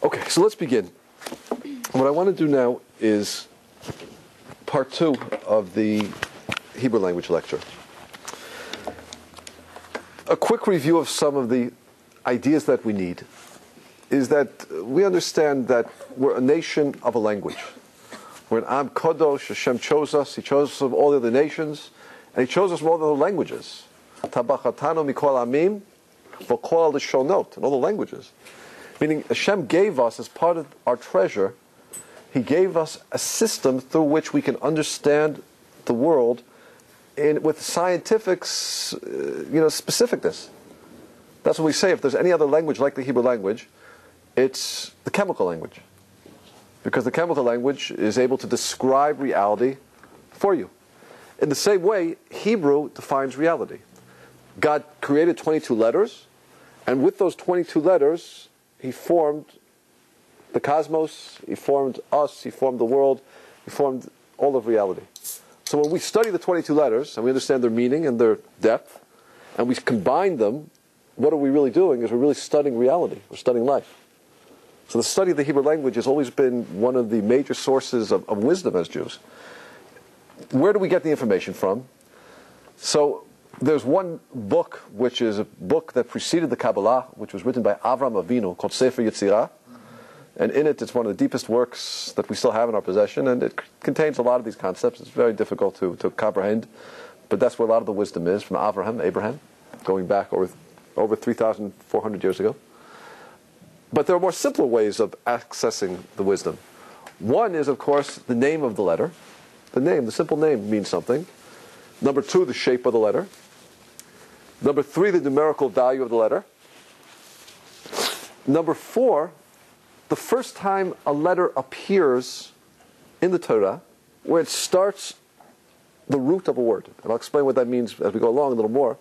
Okay, so let's begin. What I want to do now is part two of the Hebrew language lecture. A quick review of some of the ideas that we need is that we understand that we're a nation of a language. We're an Am Kodosh, Hashem chose us, He chose us from all the other nations, and He chose us from all the other languages. Tabachatano mikol amim, v'kol the shonot, in all the languages. Meaning Hashem gave us, as part of our treasure, He gave us a system through which we can understand the world in, with scientific, uh, you know, specificness. That's what we say. If there's any other language like the Hebrew language, it's the chemical language. Because the chemical language is able to describe reality for you. In the same way, Hebrew defines reality. God created 22 letters, and with those 22 letters, He formed the cosmos, He formed us, He formed the world, He formed all of reality. So when we study the 22 letters and we understand their meaning and their depth, and we combine them, what are we really doing? Is we're really studying reality. We're studying life. So the study of the Hebrew language has always been one of the major sources of, of wisdom as Jews. Where do we get the information from? So there's one book, which is a book that preceded the Kabbalah, which was written by Avram Avinu, called Sefer Yetzirah. And in it, it's one of the deepest works that we still have in our possession, and it contains a lot of these concepts. It's very difficult to, to comprehend, but that's where a lot of the wisdom is from Abraham, Abraham, going back over, over 3,400 years ago. But there are more simpler ways of accessing the wisdom. One is, of course, the name of the letter. The name, the simple name, means something. Number two, the shape of the letter. Number three, the numerical value of the letter. Number four, the first time a letter appears in the Torah, where it starts the root of a word. And I'll explain what that means as we go along a little more.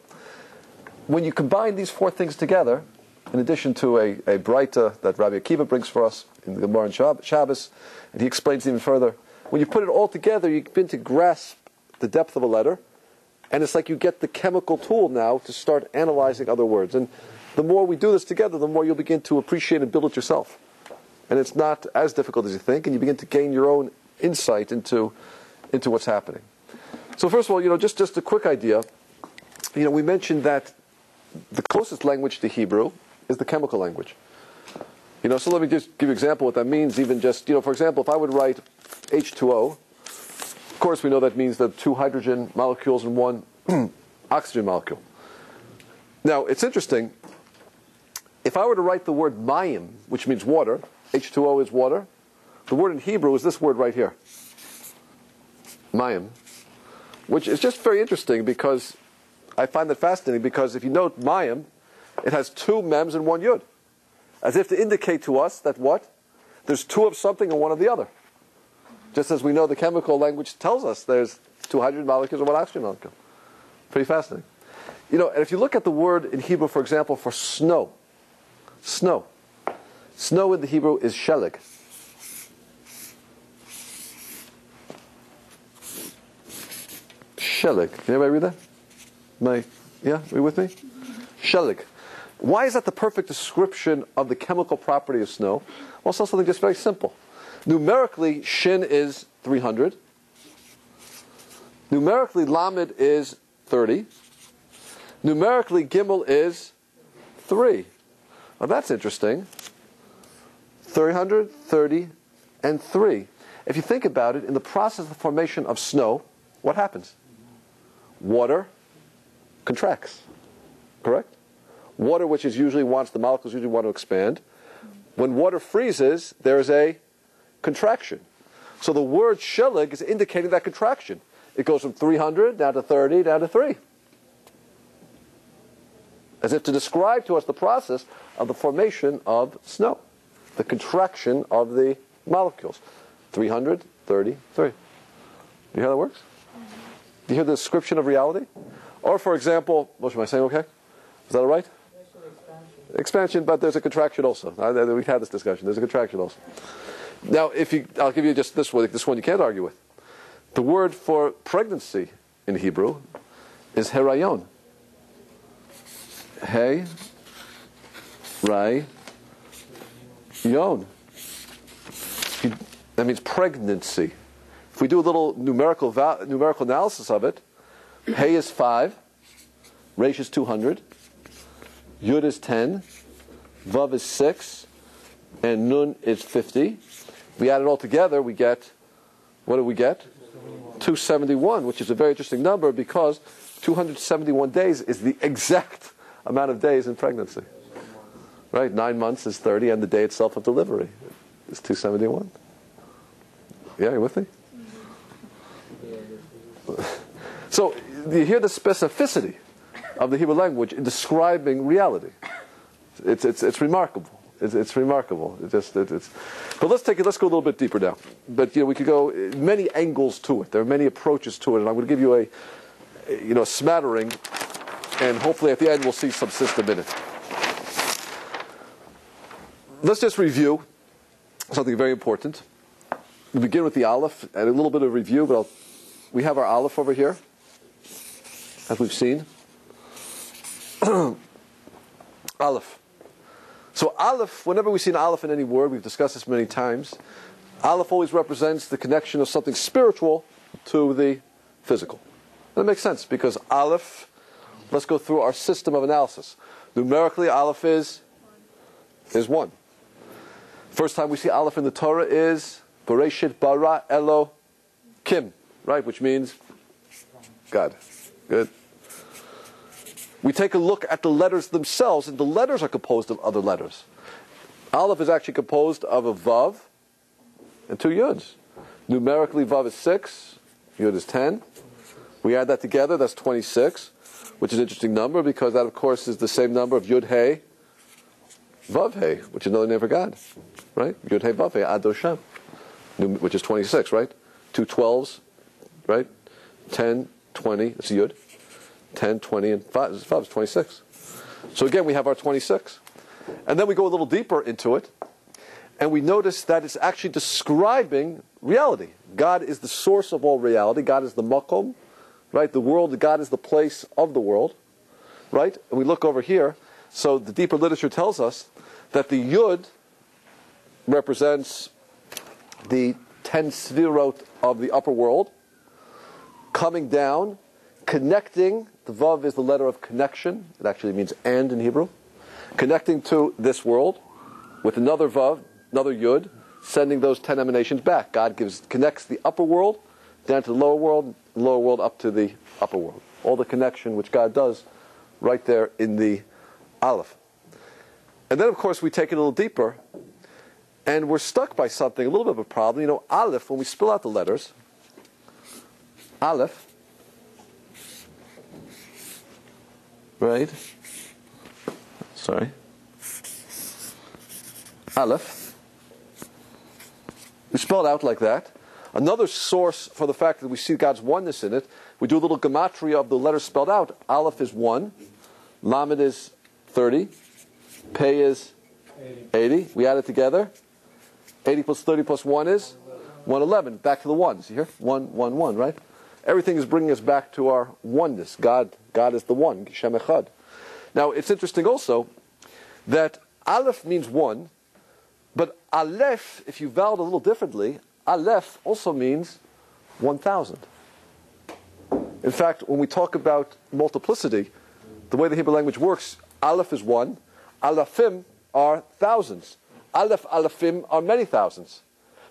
When you combine these four things together, in addition to a, a Breita that Rabbi Akiva brings for us in the Gemara and Shabbos, and he explains even further, when you put it all together, you begin to grasp the depth of a letter, and it's like you get the chemical tool now to start analyzing other words. And the more we do this together, the more you'll begin to appreciate and build it yourself. And it's not as difficult as you think, and you begin to gain your own insight into, into what's happening. So first of all, you know, just, just a quick idea. You know, we mentioned that the closest language to Hebrew is the chemical language. You know, so let me just give you an example what that means. Even just, you know, for example, if I would write H2O, of course we know that means the two hydrogen molecules and one oxygen molecule. Now, it's interesting. If I were to write the word mayim, which means water, H2O is water, the word in Hebrew is this word right here. Mayim. Which is just very interesting because I find that fascinating because if you note mayim, it has two mems and one yud. As if to indicate to us that what? There's two of something and one of the other. Just as we know the chemical language tells us there's 200 molecules of one oxygen molecule. Pretty fascinating. You know, and if you look at the word in Hebrew, for example, for snow, snow. Snow in the Hebrew is shelig. Shelig. Can anybody read that? My, yeah, are you with me? Shelig. Why is that the perfect description of the chemical property of snow? Well, it's also something just very simple. Numerically, shin is 300. Numerically, lamed is 30. Numerically, gimel is 3. Well, that's interesting. 300, 30, and 3. If you think about it, in the process of the formation of snow, what happens? Water contracts. Correct? Water, which is usually wants the molecules usually want to expand. When water freezes, there is a contraction. So the word shelig is indicating that contraction. It goes from 300 down to 30 down to 3. As if to describe to us the process of the formation of snow, the contraction of the molecules. 300, 30, 3. Do you hear how that works? Do you hear the description of reality? Or, for example, what am I saying okay? Is that all right? expansion, but there's a contraction also. We've had this discussion. There's a contraction also. Now, if you, I'll give you just this one. This one you can't argue with. The word for pregnancy in Hebrew is herayon. Hey, ray, Yon. That means pregnancy. If we do a little numerical val- numerical analysis of it, Hey is five, Resh is two hundred, Yud is ten, Vav is six, and Nun is fifty. We add it all together, we get what do we get? 271, which is a very interesting number because 271 days is the exact amount of days in pregnancy. Right? Nine months is 30, and the day itself of delivery is 271. Yeah, you with me? So you hear the specificity of the Hebrew language in describing reality. It's, it's, it's remarkable. It's, it's remarkable. It just, it, it's, but let's take it. Let's go a little bit deeper now. But you know, we could go uh, many angles to it. There are many approaches to it, and I'm going to give you a, you know, a smattering, and hopefully at the end we'll see some system in it. Let's just review something very important. We begin with the Aleph and a little bit of review, but I'll, we have our Aleph over here, as we've seen. Aleph. So Aleph, whenever we see an Aleph in any word, we've discussed this many times, Aleph always represents the connection of something spiritual to the physical. And it makes sense because Aleph, let's go through our system of analysis. Numerically, Aleph is, is one. First time we see Aleph in the Torah is Bereshit bara Elo Kim, right? Which means God. Good. We take a look at the letters themselves, and the letters are composed of other letters. Aleph is actually composed of a Vav and two Yuds. Numerically, Vav is 6, Yud is 10. We add that together, that's 26, which is an interesting number because that, of course, is the same number of Yud Hey, Vav Hey, which is another name for God, right? Yud Hey Vav Hey, Adoshem, which is 26, right? Two 12s, right? 10, 20, it's a Yud. 10, 20, and 5, 5 is 26. So again, we have our 26. And then we go a little deeper into it, and we notice that it's actually describing reality. God is the source of all reality. God is the makom, right? The world, God is the place of the world, right? And we look over here. So the deeper literature tells us that the yud represents the ten sefirot of the upper world, coming down, connecting. The vav is the letter of connection. It actually means and in Hebrew. Connecting to this world with another vav, another yud, sending those ten emanations back. God gives connects the upper world down to the lower world, lower world up to the upper world. All the connection which God does right there in the Aleph. And then, of course, we take it a little deeper, and we're stuck by something, a little bit of a problem. You know, Aleph, when we spill out the letters, Aleph, right? Sorry. Aleph. We spell it out like that. Another source for the fact that we see God's oneness in it, we do a little gematria of the letters spelled out. Aleph is 1, Lamed is 30, Pei is 80. We add it together. 80 plus 30 plus 1 is 111. Back to the ones. You hear? 1, 1, 1, right? Everything is bringing us back to our oneness. God, God is the one, Shem Echad. Now, it's interesting also that Aleph means one, but Aleph, if you vowed a little differently, Aleph also means 1,000. In fact, when we talk about multiplicity, the way the Hebrew language works, Aleph is one, Alephim are thousands. Aleph, Alephim are many thousands.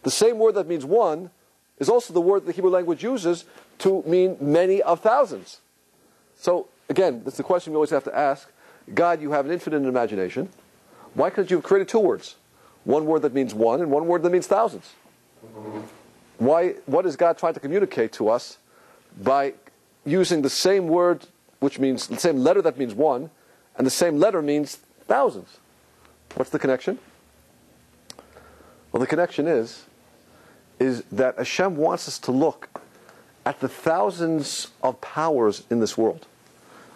The same word that means one is also the word the Hebrew language uses to mean many of thousands. So, again, that's the question we always have to ask. God, you have an infinite imagination. Why couldn't you have created two words? One word that means one and one word that means thousands. Why, what is God trying to communicate to us by using the same word, which means the same letter that means one, and the same letter means thousands? What's the connection? Well, the connection is, is that Hashem wants us to look at the thousands of powers in this world.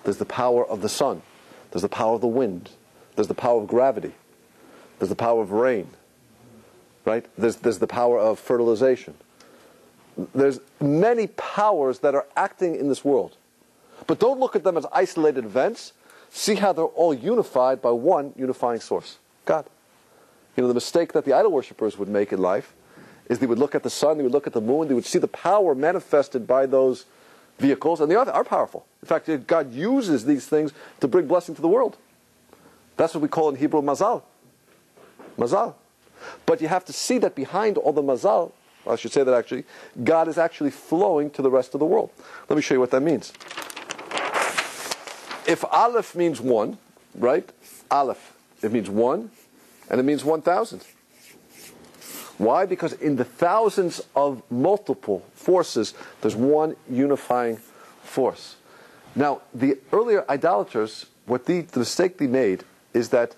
There's the power of the sun, there's the power of the wind, there's the power of gravity, there's the power of rain, right? There's, there's the power of fertilization. There's many powers that are acting in this world. But don't look at them as isolated events. See how they're all unified by one unifying source God. You know, the mistake that the idol worshippers would make in life is they would look at the sun, they would look at the moon, they would see the power manifested by those vehicles, and they are, powerful. In fact, God uses these things to bring blessing to the world. That's what we call in Hebrew mazal. Mazal. But you have to see that behind all the mazal, I should say that actually, God is actually flowing to the rest of the world. Let me show you what that means. If Aleph means one, right? Aleph, it means one, and it means 1,000. Why? Because in the thousands of multiple forces, there's one unifying force. Now, the earlier idolaters, what the, the mistake they made is that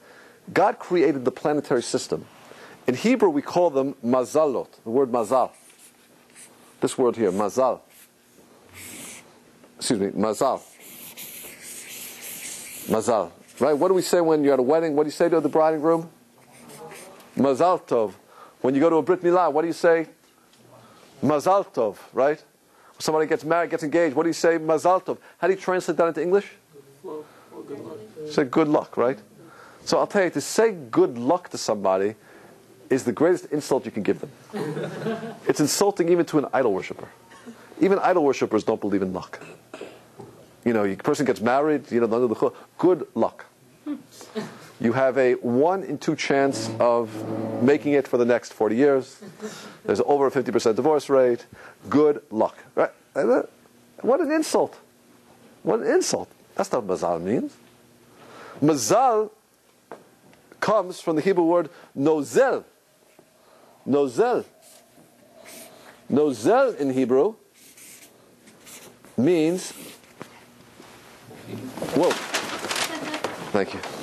God created the planetary system. In Hebrew, we call them mazalot, the word mazal. This word here, mazal. Excuse me, mazal. Mazal. Right? What do we say when you're at a wedding? What do you say to the bride and groom? Mazal tov. When you go to a Brit Milah, what do you say? Mazal tov, right? Somebody gets married, gets engaged, what do you say? Mazal tov. How do you translate that into English? Good. Say good luck, right? So I'll tell you, to say good luck to somebody is the greatest insult you can give them. it's insulting even to an idol worshiper. Even idol worshippers don't believe in luck. You know, a person gets married, you know, under the good luck. You have a one in two chance of making it for the next 40 years. There's over a 50% divorce rate. Good luck. Right? Uh, what an insult. What an insult. That's not what mazal means. Mazal comes from the Hebrew word nozel. Nozel. Nozel in Hebrew means. Whoa. Thank you.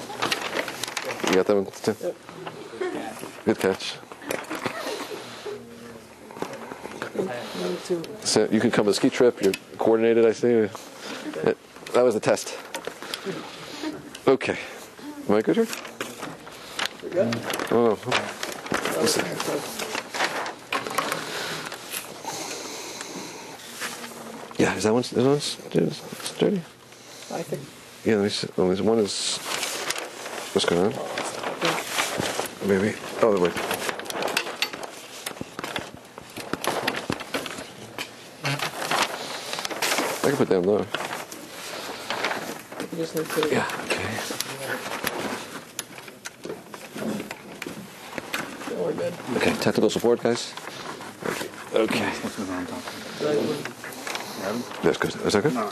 You got that one too? Yep. Good catch. So you can come on a ski trip. You're coordinated, I see. That was a test. Okay. Am I good here? Good. Oh. Yeah, is that one? Is that one sturdy? I think. Yeah, there's, oh, well, there's one is. What's going on? Maybe. Oh, wait. I can put down low. Yeah, okay. we're good. Okay, technical support, guys. Okay. That's good. Is that good? No.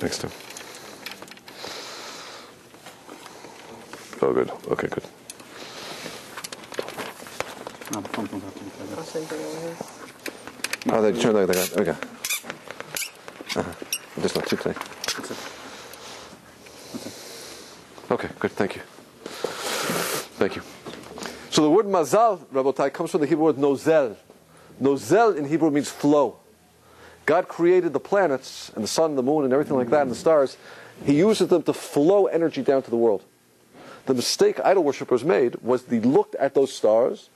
Next time. Oh, good. Okay, good. Oh, they turn like that. Okay. Uh-huh. Just not too tight. Okay, good. Thank you. Thank you. So the word mazal, Rabotai, comes from the Hebrew word nozel. Nozel in Hebrew means flow. God created the planets and the sun the moon and everything like that and the stars. He uses them to flow energy down to the world. The mistake idol worshippers made was they looked at those stars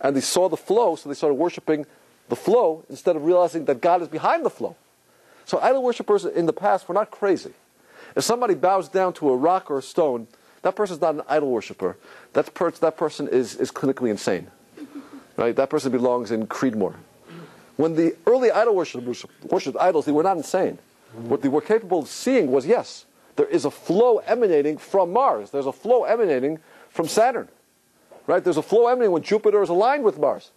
and they saw the flow, so they started worshiping the flow instead of realizing that God is behind the flow. So idol worshippers in the past were not crazy. If somebody bows down to a rock or a stone, that person's not an idol worshiper. That, per- that person is, is clinically insane. Right? That person belongs in Creedmoor. When the early idol worshippers worshipped idols, they were not insane. What they were capable of seeing was yes, there is a flow emanating from Mars. There's a flow emanating from Saturn. Right? There's a flow emanating when Jupiter is aligned with Mars.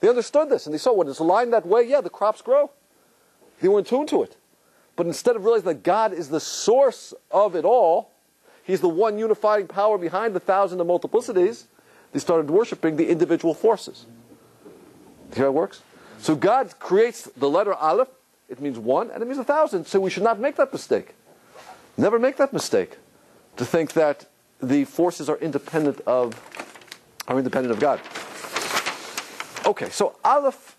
They understood this and they saw when it's aligned that way, yeah, the crops grow. They were in tune to it. But instead of realizing that God is the source of it all, He's the one unifying power behind the thousand of multiplicities, they started worshiping the individual forces. See how it works? So God creates the letter Aleph, it means one, and it means a thousand. So we should not make that mistake. Never make that mistake to think that the forces are independent of are independent of God. Okay, so Aleph,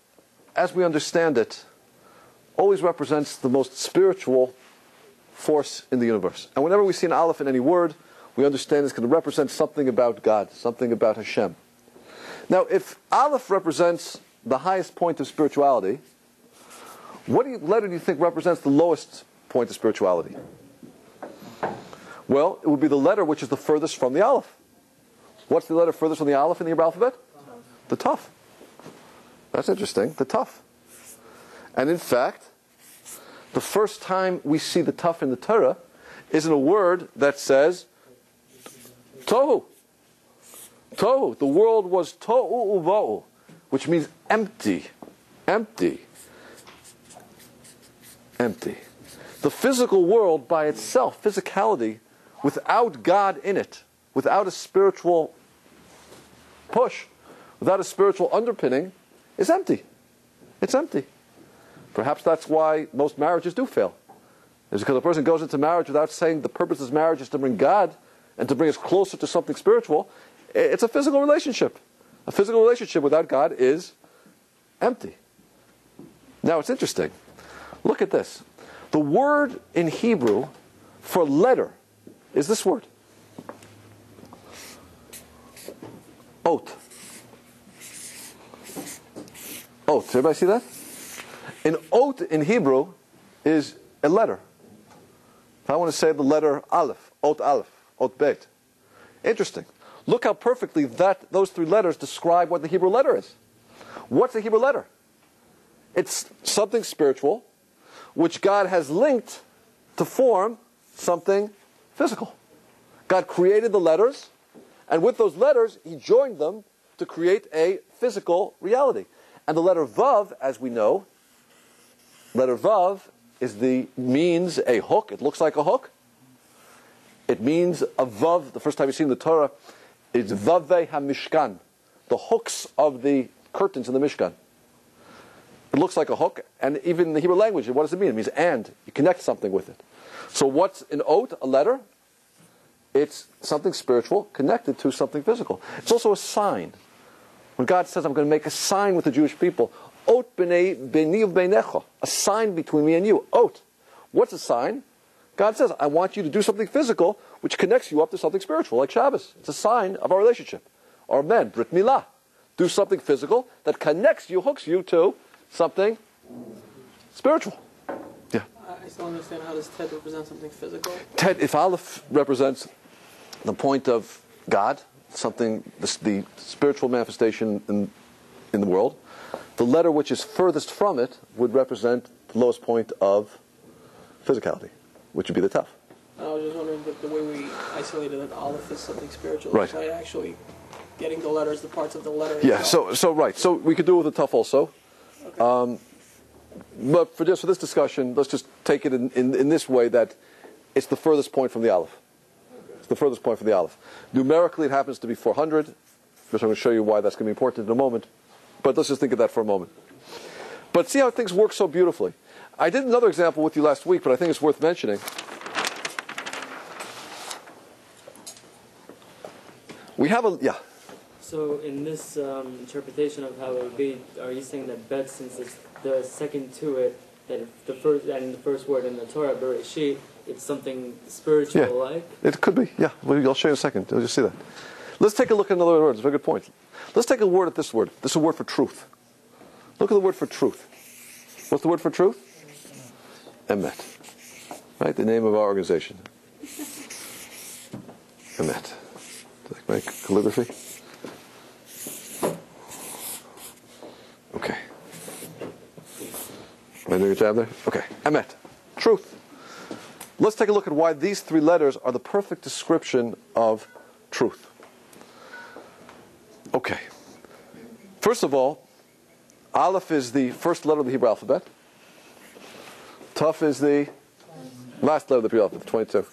as we understand it, always represents the most spiritual force in the universe. And whenever we see an Aleph in any word, we understand it's going to represent something about God, something about Hashem. Now, if Aleph represents the highest point of spirituality, what you, letter do you think represents the lowest point of spirituality? Well, it would be the letter which is the furthest from the Aleph. What's the letter furthest from the Aleph in the Hebrew alphabet? The Tuf. That's interesting. The Tuf. And in fact, the first time we see the Tuf in the Torah is in a word that says Tohu. Tohu. The world was Tohu Uvohu, which means empty. Empty. Empty. The physical world by itself, physicality, without God in it, without a spiritual push, without a spiritual underpinning, is empty. It's empty. Perhaps that's why most marriages do fail. Is because a person goes into marriage without saying the purpose of marriage is to bring God and to bring us closer to something spiritual. It's a physical relationship. A physical relationship without God is empty. Now it's interesting. Look at this. The word in Hebrew for letter is this word. Oat. Oat. Everybody see that? An oat in Hebrew is a letter. If I want to say the letter Aleph, Ot Aleph, Ot Bet. Interesting. Look how perfectly that those three letters describe what the Hebrew letter is. What's the Hebrew letter? It's something spiritual, which God has linked to form something physical. God created the letters, and with those letters, He joined them to create a physical reality. And the letter Vav, as we know, letter Vav is the means a hook. It looks like a hook. It means a Vav. The first time you see in the Torah, it's Vave HaMishkan, the hooks of the curtains in the Mishkan. It looks like a hook, and even in the Hebrew language, what does it mean? It means and. You connect something with it. So what's an oat, a letter? It's something spiritual connected to something physical. It's also a sign. When God says, I'm going to make a sign with the Jewish people, Ot b'nei b'ni b'necha, a sign between me and you. Ot. What's a sign? God says, I want you to do something physical which connects you up to something spiritual, like Shabbos. It's a sign of our relationship. Or men, Brit Milah. Do something physical that connects you, hooks you to something spiritual. Yeah. I still understand how does Ted represent something physical? Ted, if Aleph represents the point of God, something, the, the spiritual manifestation in, in the world, the letter which is furthest from it would represent the lowest point of physicality, which would be the Tuf. I was just wondering that the way we isolated that Aleph is something spiritual. Right. Not actually getting the letters, the parts of the letter. Yeah, itself. so, so right. So we could do it with the Tuf also. Um, But for just for this discussion, let's just take it in, in, in this way that it's the furthest point from the Aleph. The furthest point from the Aleph. Numerically, it happens to be 400, which I'm going to show you why that's going to be important in a moment. But let's just think of that for a moment. But see how things work so beautifully. I did another example with you last week, but I think it's worth mentioning. We have a yeah. So in this um, interpretation of how it would be, are you saying that bet, since it's the second to it, that the first and the first word in the Torah, Bereshit, it's something spiritual Yeah. like? It could be, yeah. Well, I'll show you in a second. You'll just see that. Let's take a look at another word. It's a very good point. Let's take a word at this word. This is a word for truth. Look at the word for truth. What's the word for truth? Emet. Right? The name of our organization. Emet. I make calligraphy? Okay. Am I doing a job there? Okay. Emet. Truth. Let's take a look at why these three letters are the perfect description of truth. Okay. First of all, Aleph is the first letter of the Hebrew alphabet. Tuf is the last letter of the Hebrew alphabet, 22.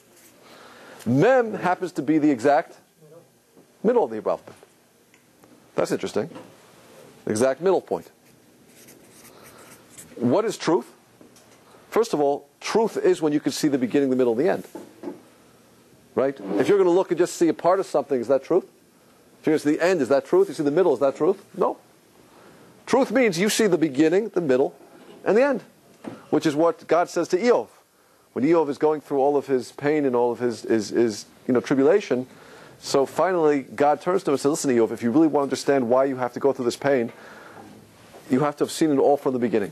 Mem happens to be the exact middle of the Hebrew alphabet. That's interesting. Exact middle point. What is truth? First of all, truth is when you can see the beginning, the middle, and the end. Right? If you're going to look and just see a part of something, is that truth? If you're going to see the end, is that truth? You see the middle, is that truth? No. Truth means you see the beginning, the middle, and the end, which is what God says to Iyov. When Iyov is going through all of his pain and all of his, his, his you know, tribulation, so finally God turns to him and says, Listen, Iyov, if you really want to understand why you have to go through this pain, you have to have seen it all from the beginning.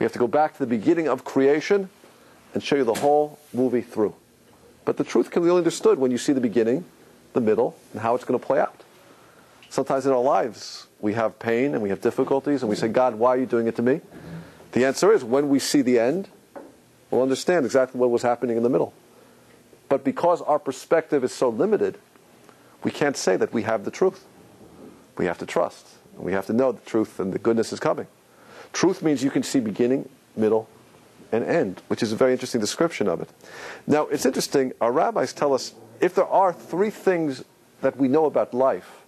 We have to go back to the beginning of creation and show you the whole movie through. But the truth can be only understood when you see the beginning the middle, and how it's going to play out. Sometimes in our lives, we have pain and we have difficulties, and we say, God, why are you doing it to me? The answer is when we see the end, we'll understand exactly what was happening in the middle. But because our perspective is so limited, we can't say that we have the truth. We have to trust. And we have to know the truth and the goodness is coming. Truth means you can see beginning, middle, and end, which is a very interesting description of it. Now, it's interesting, our rabbis tell us if there are three things that we know about life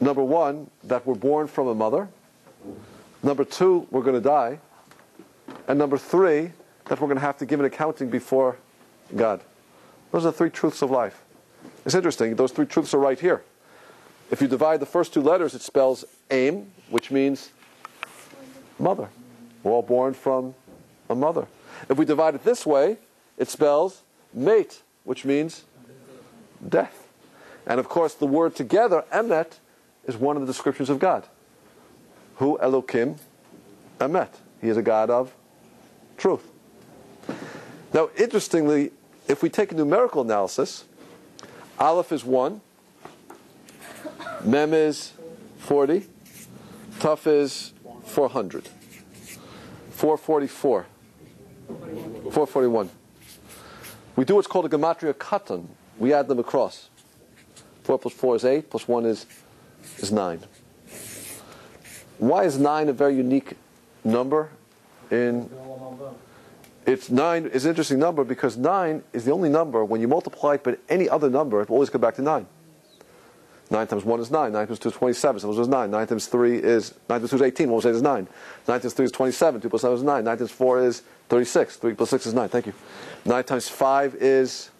number one, that we're born from a mother, number two, we're going to die, and number three, that we're going to have to give an accounting before God. Those are the three truths of life. It's interesting, those three truths are right here. If you divide the first two letters, it spells aim, which means mother. We're all born from a mother. If we divide it this way, it spells mate, which means death. And of course, the word together, emet, is one of the descriptions of God. Who Elokim Emet. He is a God of truth. Now, interestingly, if we take a numerical analysis, Aleph is 1, Mem is 40, Tuf is 400, 444, 441. We do what's called a gematria katan. We add them across. 4 plus 4 is 8, plus 1 is, is 9. Why is 9 a very unique number in it's nine is an interesting number because nine is the only number when you multiply it by any other number, it will always come back to nine. Nine times one is nine. Nine times two is twenty-seven. So it was nine. Nine times three is nine times two is eighteen. One will say is nine. Nine times three is twenty-seven. Two plus seven is nine. Nine times four is thirty-six. Three plus six is nine. Thank you. Nine times five is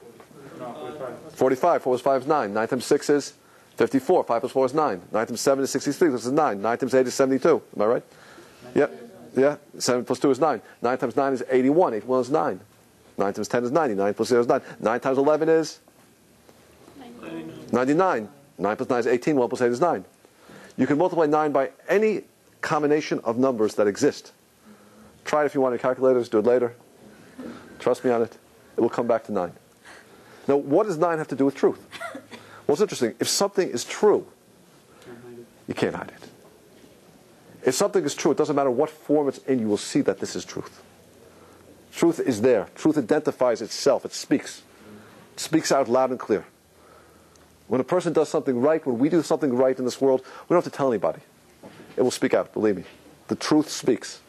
forty-five. Four plus five is nine. Nine times six is fifty-four. Five plus four is nine. Nine times seven is sixty-three. This is nine. Nine times eight is seventy-two. Am I right? Yep. Yeah, 7 plus 2 is 9. 9 times 9 is 81. 81 is 9. 9 times 10 is 90. 9 plus 0 is 9. 9 times 11 is 99. 9 plus 9 is 18. 1 plus 8 is 9. You can multiply 9 by any combination of numbers that exist. Try it if you want your calculators. Do it later. Trust me on it. It will come back to 9. Now, what does 9 have to do with truth? Well, it's interesting. If something is true, you can't hide it. If something is true, it doesn't matter what form it's in, you will see that this is truth. Truth is there. Truth identifies itself. It speaks. It speaks out loud and clear. When a person does something right, when we do something right in this world, we don't have to tell anybody. It will speak out, believe me. The truth speaks.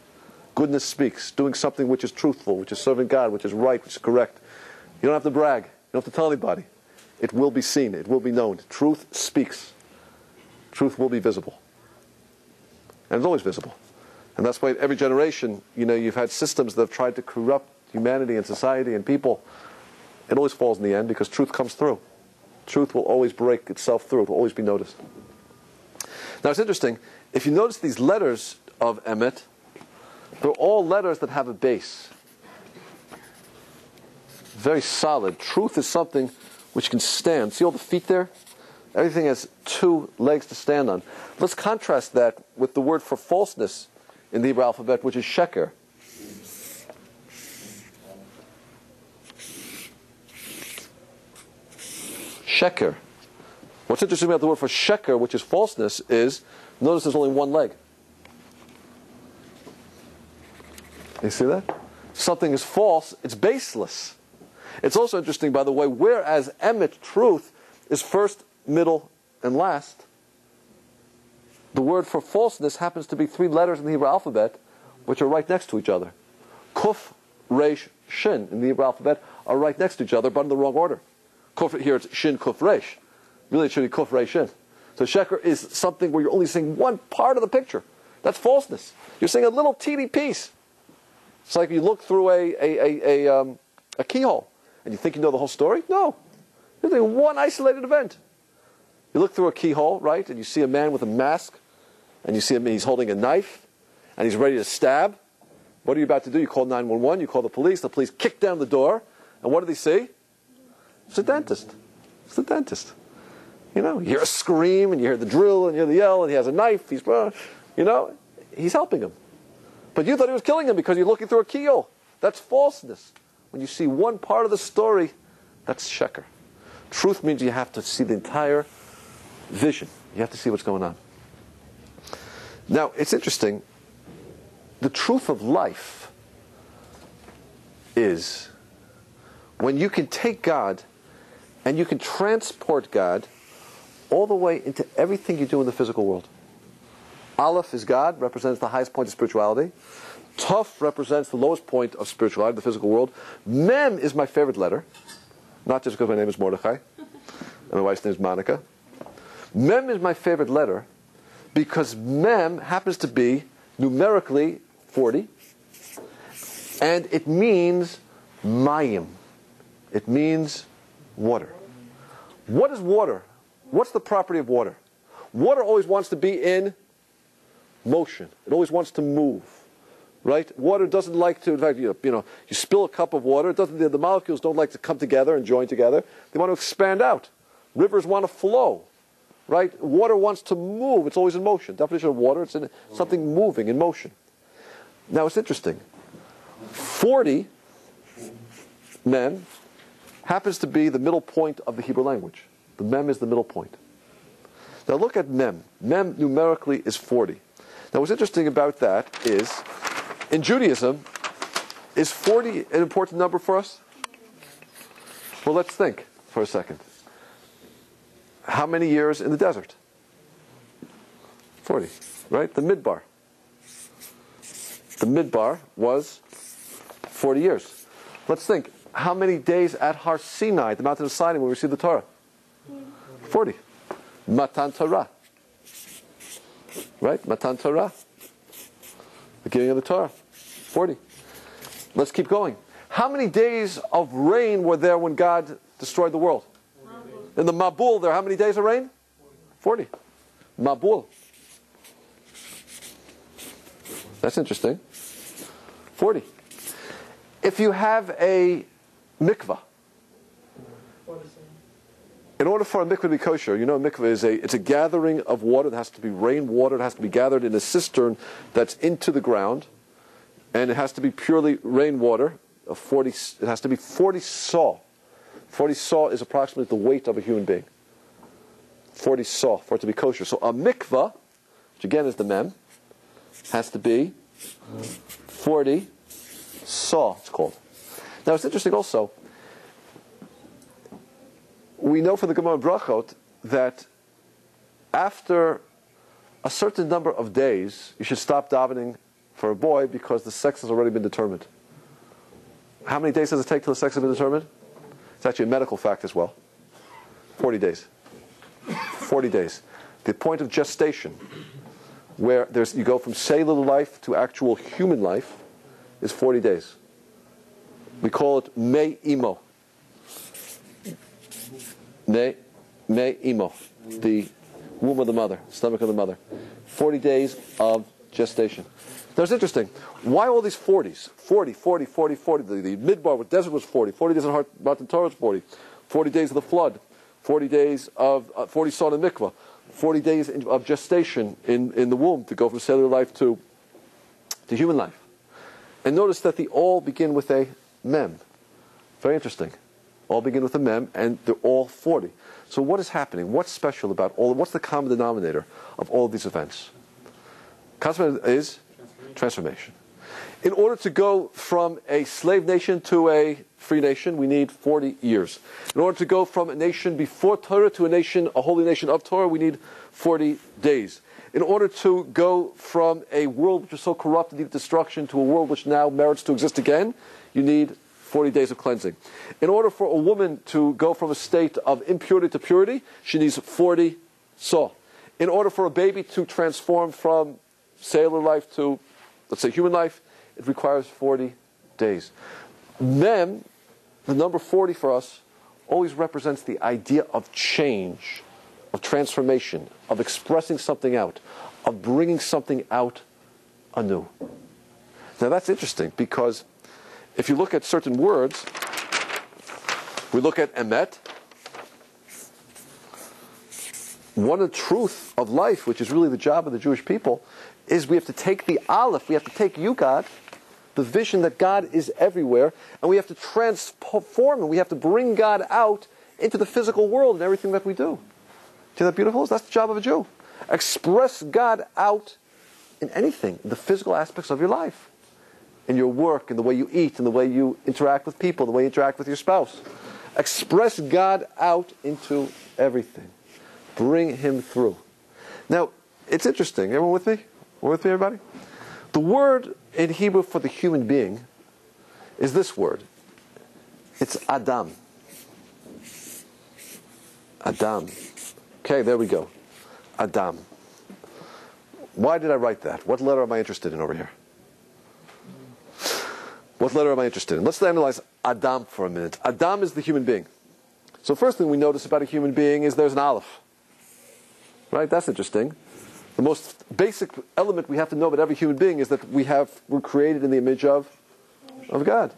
Goodness speaks. Doing something which is truthful, which is serving God, which is right, which is correct. You don't have to brag. You don't have to tell anybody. It will be seen. It will be known. Truth speaks. Truth will be visible and it's always visible. And that's why every generation, you know, you've had systems that have tried to corrupt humanity and society and people. It always falls in the end because truth comes through. Truth will always break itself through. It will always be noticed. Now it's interesting. If you notice these letters of Emet, they're all letters that have a base. Very solid. Truth is something which can stand. See all the feet there? Everything has two legs to stand on. Let's contrast that with the word for falseness in the Hebrew alphabet, which is sheker. Sheker. What's interesting about the word for sheker, which is falseness, is notice there's only one leg. You see that? Something is false, it's baseless. It's also interesting, by the way, whereas emet, truth, is first, middle, and last, the word for falseness happens to be three letters in the Hebrew alphabet, which are right next to each other. Kuf, Resh, Shin in the Hebrew alphabet are right next to each other, but in the wrong order. Here it's Shin, Kuf, Resh. Really, it should be Kuf, Resh, Shin. So sheker is something where you're only seeing one part of the picture. That's falseness. You're seeing a little teeny piece. It's like you look through a, a, a, a, um, a keyhole and you think you know the whole story. No. You're seeing one isolated event. You look through a keyhole, right, and you see a man with a mask, and you see him, he's holding a knife, and he's ready to stab. What are you about to do? You call 911, you call the police, the police kick down the door, and what do they see? It's a dentist. It's the dentist. You know, you hear a scream, and you hear the drill, and you hear the yell, and he has a knife, he's, uh, you know, he's helping him. But you thought he was killing him because you're looking through a keyhole. That's falseness. When you see one part of the story, that's sheker. Truth means you have to see the entire vision. You have to see what's going on. Now, it's interesting. The truth of life is when you can take God and you can transport God all the way into everything you do in the physical world. Aleph is God, represents the highest point of spirituality. Tuf represents the lowest point of spirituality, the physical world. Mem is my favorite letter, not just because my name is Mordechai and my wife's name is Monica. Mem is my favorite letter because Mem happens to be numerically 40, and it means mayim. It means water. What is water? What's the property of water? Water always wants to be in motion. It always wants to move. Right? Water doesn't like to, in fact, you know, you spill a cup of water, it doesn't, the, the molecules don't like to come together and join together. They want to expand out. Rivers want to flow. Right? Water wants to move. It's always in motion. Definition of water, it's in, something moving in motion. Now it's interesting. 40 mem happens to be the middle point of the Hebrew language. The mem is the middle point. Now look at mem. Mem numerically is 40. Now what's interesting about that is, in Judaism, is 40 an important number for us? Well, let's think for a second. How many years in the desert? 40, right? The midbar. The midbar was 40 years. Let's think. How many days at Har Sinai, the mountain of Sinai, when we receive the Torah? 40. Matan Torah. Right? Matan Torah. The giving of the Torah. 40. Let's keep going. How many days of rain were there when God destroyed the world? In the Mabul, there how many days of rain? 40. Mabul. That's interesting. 40. If you have a mikvah, in order for a mikvah to be kosher, you know a mikvah is a it's a gathering of water that has to be rain water, it has to be gathered in a cistern that's into the ground, and it has to be purely rainwater. Of 40, it has to be 40 se'ah. 40 se'ah is approximately the weight of a human being. 40 se'ah for it to be kosher. So a mikvah, which again is the mem, has to be 40 se'ah, it's called. Now it's interesting also, we know from the Gemara Brachot that after a certain number of days, you should stop davening for a boy because the sex has already been determined. How many days does it take till the sex has been determined? It's actually a medical fact as well. 40 days. 40 days. The point of gestation, where there's, you go from cellular life to actual human life, is 40 days. We call it me imo. Me, me imo, the womb of the mother, stomach of the mother. 40 days of gestation. Now it's interesting. Why all these 40s? 40, 40, 40, 40. The, the midbar with desert was 40. 40 days in Matan Torah was 40. 40 days of the flood. 40 days of, uh, 40 se'ah in mikvah. 40 days of gestation in, in the womb to go from cellular life to, to human life. And notice that they all begin with a mem. Very interesting. All begin with a mem, and they're all 40. So what is happening? What's special about all? What's the common denominator of all of these events? Common is transformation. In order to go from a slave nation to a free nation, we need 40 years. In order to go from a nation before Torah to a nation, a holy nation of Torah, we need 40 days. In order to go from a world which was so corrupt and needed destruction to a world which now merits to exist again, you need 40 days of cleansing. In order for a woman to go from a state of impurity to purity, she needs 40 se'ah. In order for a baby to transform from sailor life to, let's say, human life, it requires 40 days. Mem, the number 40 for us, always represents the idea of change, of transformation, of expressing something out, of bringing something out anew. Now that's interesting because if you look at certain words, we look at emet, one of the truth of life, which is really the job of the Jewish people, is we have to take the aleph, we have to take you, God, the vision that God is everywhere, and we have to transform and We have to bring God out into the physical world and everything that we do. See that beautiful? That's the job of a Jew. Express God out in anything, the physical aspects of your life, in your work, in the way you eat, in the way you interact with people, the way you interact with your spouse. Express God out into everything. Bring Him through. Now, it's interesting. Everyone with me? Everyone with me, everybody? The word in Hebrew for the human being is this word. It's Adam. Adam. Okay, there we go. Adam. Why did I write that? What letter am I interested in over here? What letter am I interested in? Let's analyze Adam for a minute. Adam is the human being. So first thing we notice about a human being is there's an aleph. Right? That's interesting. The most basic element we have to know about every human being is that we have we're created in the image of of God.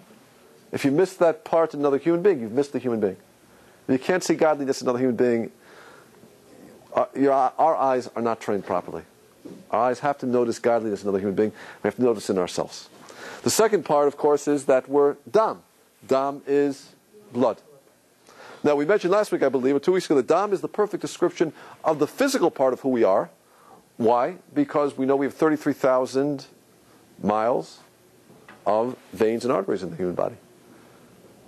If you miss that part in another human being, you've missed the human being. If you can't see godliness in another human being, our, your, our eyes are not trained properly. Our eyes have to notice godliness in another human being. We have to notice in ourselves. The second part, of course, is that we're dam. Dam is blood. Now, we mentioned last week, I believe, or two weeks ago, that dam is the perfect description of the physical part of who we are. Why? Because we know we have 33,000 miles of veins and arteries in the human body.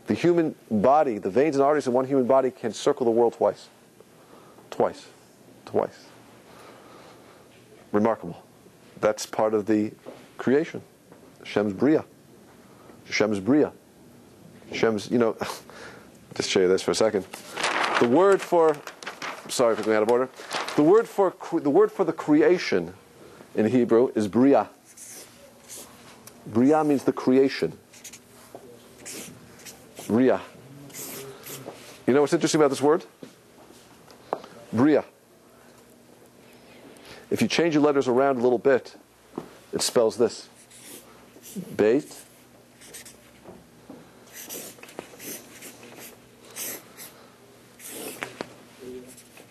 The human body, the veins and arteries in one human body can circle the world twice. Twice. Twice. Remarkable. That's part of the creation. Hashem's Bria. Hashem's Bria. Hashem's, you know, just show you this for a second. The word for, sorry for going out of order. The word for the word for the creation in Hebrew is Bria. Bria means the creation. Bria. You know what's interesting about this word? Bria. If you change your letters around a little bit, it spells this. Beit.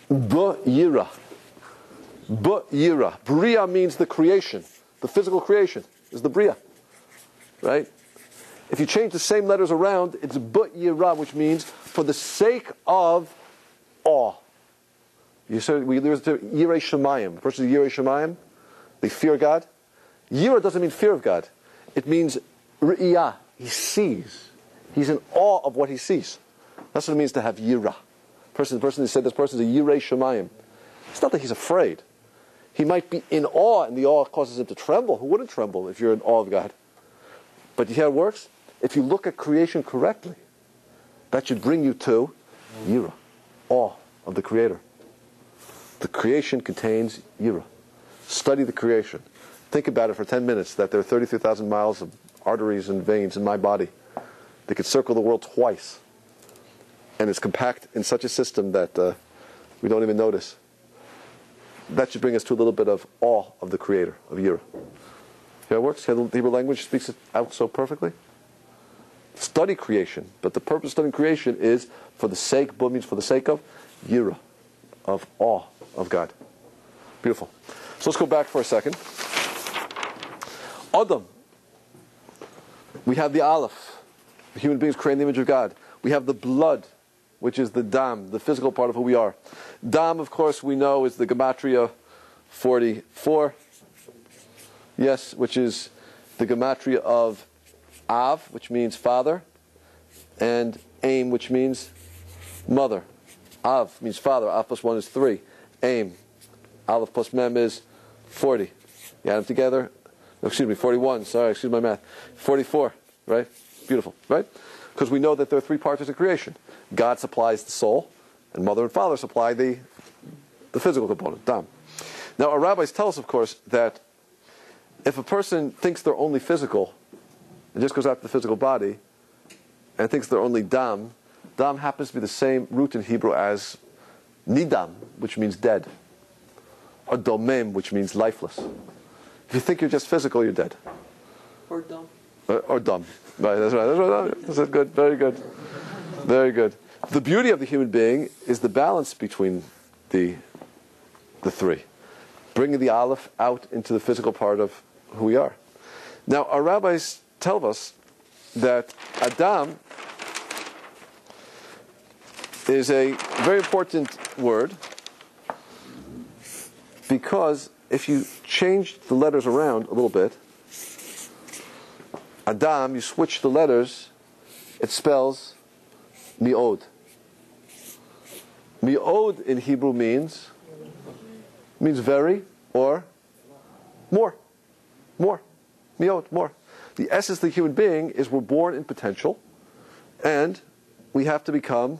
Yira. Yira. Bria means the creation. The physical creation is the Bria. Right? If you change the same letters around, it's Yira, which means for the sake of awe. You said we there's Yirei Shemayim. The person Versus Yirei Shemayim, they fear God. Yira doesn't mean fear of God. It means Riyah. He sees. He's in awe of what he sees. That's what it means to have Yira. Person, the person who said this person is a Yirei Shemayim. It's not that he's afraid. He might be in awe, and the awe causes him to tremble. Who wouldn't tremble if you're in awe of God? But you hear how it works? If you look at creation correctly, that should bring you to Yira, awe of the Creator. The creation contains Yira. Study the creation. Think about it for 10 minutes that there are 33,000 miles of arteries and veins in my body. that could circle the world twice. And it's compact in such a system that uh, we don't even notice. That should bring us to a little bit of awe of the Creator, of Yira. Yeah, it works? The Hebrew language speaks it out so perfectly. Study creation, but the purpose of studying creation is for the sake, but means for the sake of Yira, of awe of God. Beautiful. So let's go back for a second. Adam. We have the Aleph. The human beings created in the image of God. We have the blood, which is the dam, the physical part of who we are. Dam, of course, we know is the Gematria 44. Yes, which is the Gematria of Av, which means father, and Aim, which means mother. Av means father. Av plus 1 is 3. Aim. Aleph plus Mem is 40. You add them together, Oh, excuse me, 41. Sorry, excuse my math. 44, right? Beautiful, right? Because we know that there are three parts of creation. God supplies the soul, and mother and father supply the, the physical component, dam. Now, our rabbis tell us, of course, that if a person thinks they're only physical, and just goes after the physical body, and thinks they're only dam, dam happens to be the same root in Hebrew as nidam, which means dead, or domem, which means lifeless. If you think you're just physical, you're dead. Or dumb. Uh, or dumb. Right, that's right. That's right. That's good. Very good. Very good. The beauty of the human being is the balance between the, the three, bringing the aleph out into the physical part of who we are. Now, our rabbis tell us that Adam is a very important word because if you change the letters around a little bit, Adam, you switch the letters, it spells mi'od. Mi'od in Hebrew means means very or more. More. Mi'od, more. The essence of the human being is we're born in potential and we have to become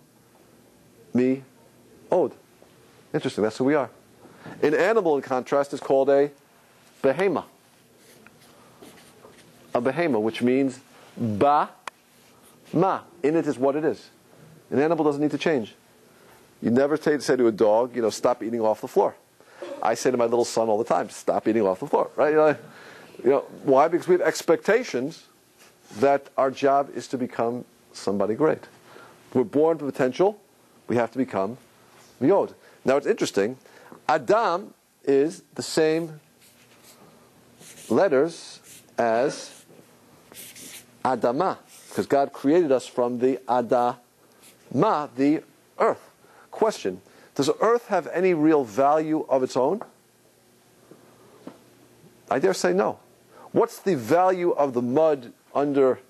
mi od. Interesting, that's who we are. An animal, in contrast, is called a behema. A behema, which means ba ma. In it is what it is. An animal doesn't need to change. You never say, to a dog, you know, stop eating off the floor. I say to my little son all the time, stop eating off the floor, right? You know, you know, why? Because we have expectations that our job is to become somebody great. We're born with potential. We have to become Yod. Now it's interesting. Adam is the same letters as Adama, because God created us from the Adama, the earth. Question Does earth have any real value of its own? I dare say no. What's the value of the mud under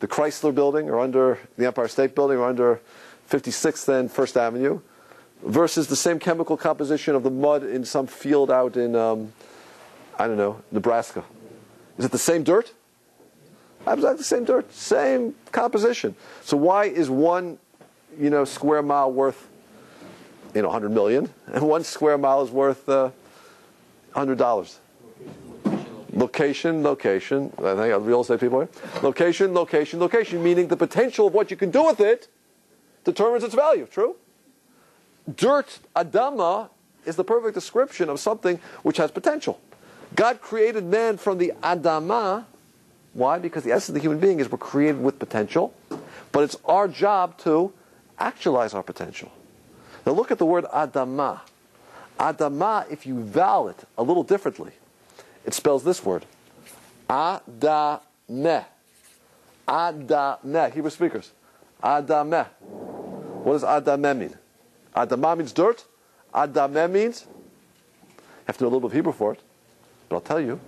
the Chrysler building or under the Empire State Building or under 56th and First Avenue versus the same chemical composition of the mud in some field out in, um, I don't know, Nebraska? Is it the same dirt? Absolutely the same dirt, same composition. So why is one, you know, square mile worth, you know, 100 million, and one square mile is worth uh, 100 dollars? Location, location. I think real estate people. Here. Location, location, location. Meaning the potential of what you can do with it determines its value. True. Dirt, Adama, is the perfect description of something which has potential. God created man from the Adama. Why? Because the essence of the human being is we're created with potential, but it's our job to actualize our potential. Now look at the word Adama. Adama, if you vowel it a little differently, it spells this word. Adameh. Adameh. Hebrew speakers. Adameh. What does Adameh mean? Adamah means dirt. Adameh means, you have to know a little bit of Hebrew for it, but I'll tell you.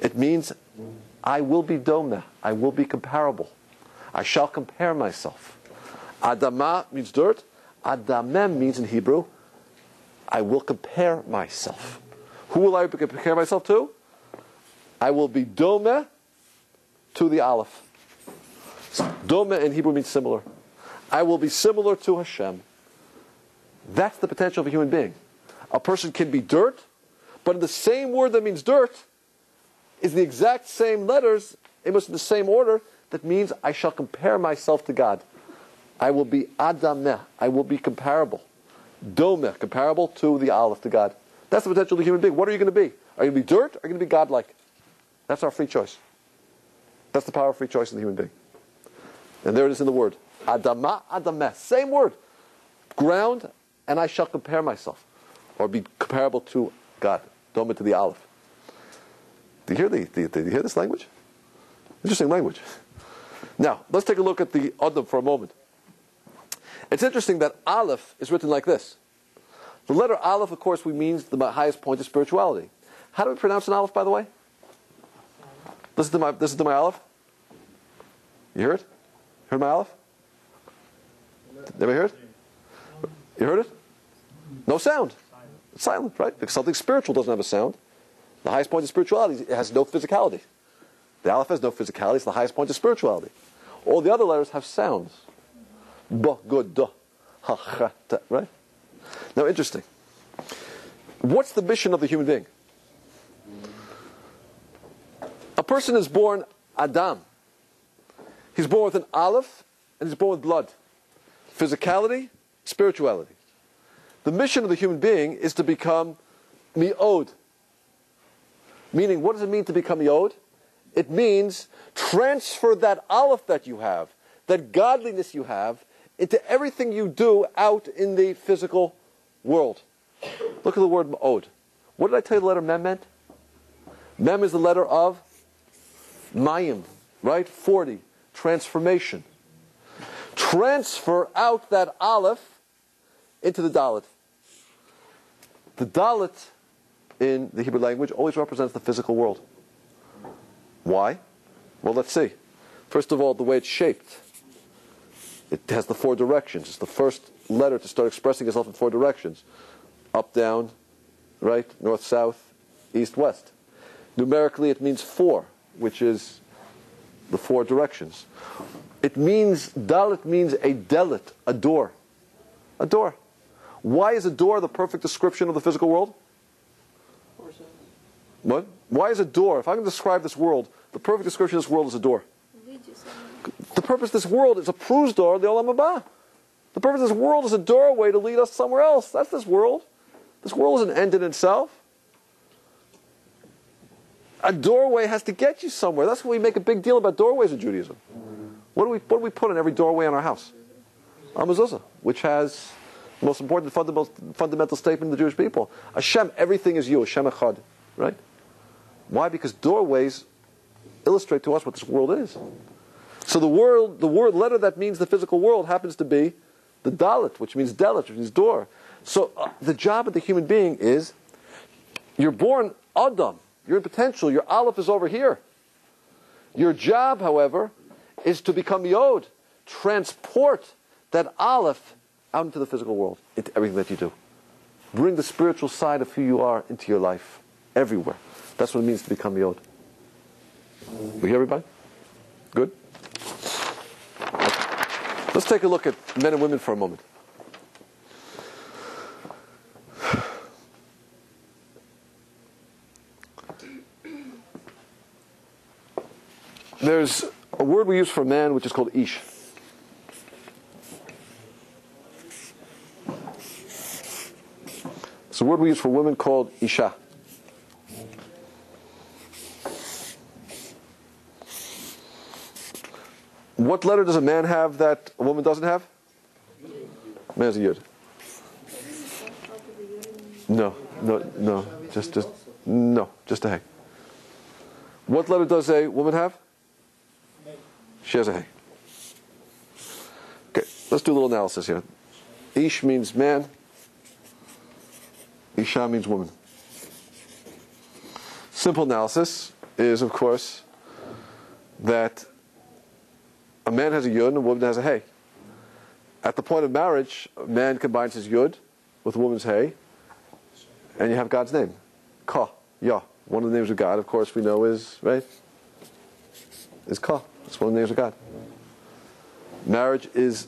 It means, I will be domeh. I will be comparable. I shall compare myself. Adamah means dirt. Adameh means in Hebrew, I will compare myself. Who will I compare myself to? I will be dome to the Aleph. Dome in Hebrew means similar. I will be similar to Hashem. That's the potential of a human being. A person can be dirt, but in the same word that means dirt is the exact same letters, almost in the same order, that means I shall compare myself to God. I will be Adameh. I will be comparable. Dome, comparable to the Aleph, to God. That's the potential of the human being. What are you going to be? Are you going to be dirt? Are you going to be godlike? That's our free choice. That's the power of free choice in the human being. And there it is in the word. Adama, Adameh. Same word. Ground, and I shall compare myself. Or be comparable to God. Doma to the Aleph. Do you hear, the, the, do you hear this language? Interesting language. Now, let's take a look at the Adam for a moment. It's interesting that Aleph is written like this. The letter Aleph, of course, we means the highest point of spirituality. How do we pronounce an Aleph, by the way? Listen to my, listen to my Aleph. You hear it? Heard my Aleph? Anybody hear it? You heard it? No sound. It's silent, right? Because something spiritual doesn't have a sound. The highest point of spirituality it has no physicality. The Aleph has no physicality. It's the highest point of spirituality. All the other letters have sounds. B, good, right? Now, interesting. What's the mission of the human being? A person is born Adam. He's born with an Aleph and he's born with blood. Physicality, spirituality. The mission of the human being is to become mi'od. Meaning, what does it mean to become mi'od? It means transfer that Aleph that you have, that godliness you have, into everything you do out in the physical world. Look at the word ma'od. What did I tell you the letter mem meant? Mem is the letter of mayim, right? 40. Transformation. Transfer out that aleph into the Dalit. The Dalit in the Hebrew language always represents the physical world. Why? Well, let's see. First of all, the way it's shaped. It has the four directions. It's the first letter to start expressing itself in four directions up, down, right, north, south, east, west. Numerically, it means four, which is the four directions. It means, Dalit means a delit, a door. A door. Why is a door the perfect description of the physical world? What? Why is a door, if I can describe this world, the perfect description of this world is a door. The purpose of this world is a prozdor, the Olam Haba. The purpose of this world is a doorway to lead us somewhere else. That's this world. This world is an end in itself. A doorway has to get you somewhere. That's why we make a big deal about doorways in Judaism. What do we, what do we put in every doorway in our house? A mezuzah, which has the most important fundamental, fundamental statement of the Jewish people. Hashem, everything is you. Hashem Echad. Right? Why? Because doorways illustrate to us what this world is. So the world, the word letter that means the physical world happens to be the dalit, which means delit, which means door. So uh, the job of the human being is you're born Adam. You're in potential. Your aleph is over here. Your job, however, is to become Yod. Transport that aleph out into the physical world, into everything that you do. Bring the spiritual side of who you are into your life, everywhere. That's what it means to become Yod. We hear everybody? Good? Let's take a look at men and women for a moment. There's a word we use for man which is called ish. It's a word we use for women called isha. What letter does a man have that a woman doesn't have? Man a yud. No, no, no. Just, just, no. Just a hey. What letter does a woman have? She has a hey. Okay, let's do a little analysis here. Ish means man. Isha means woman. Simple analysis is, of course, that a man has a yud and a woman has a hey. At the point of marriage, a man combines his yud with a woman's hey, and you have God's name. Ka, Yah. One of the names of God, of course, we know is, right? Is Ka. It's one of the names of God. Marriage is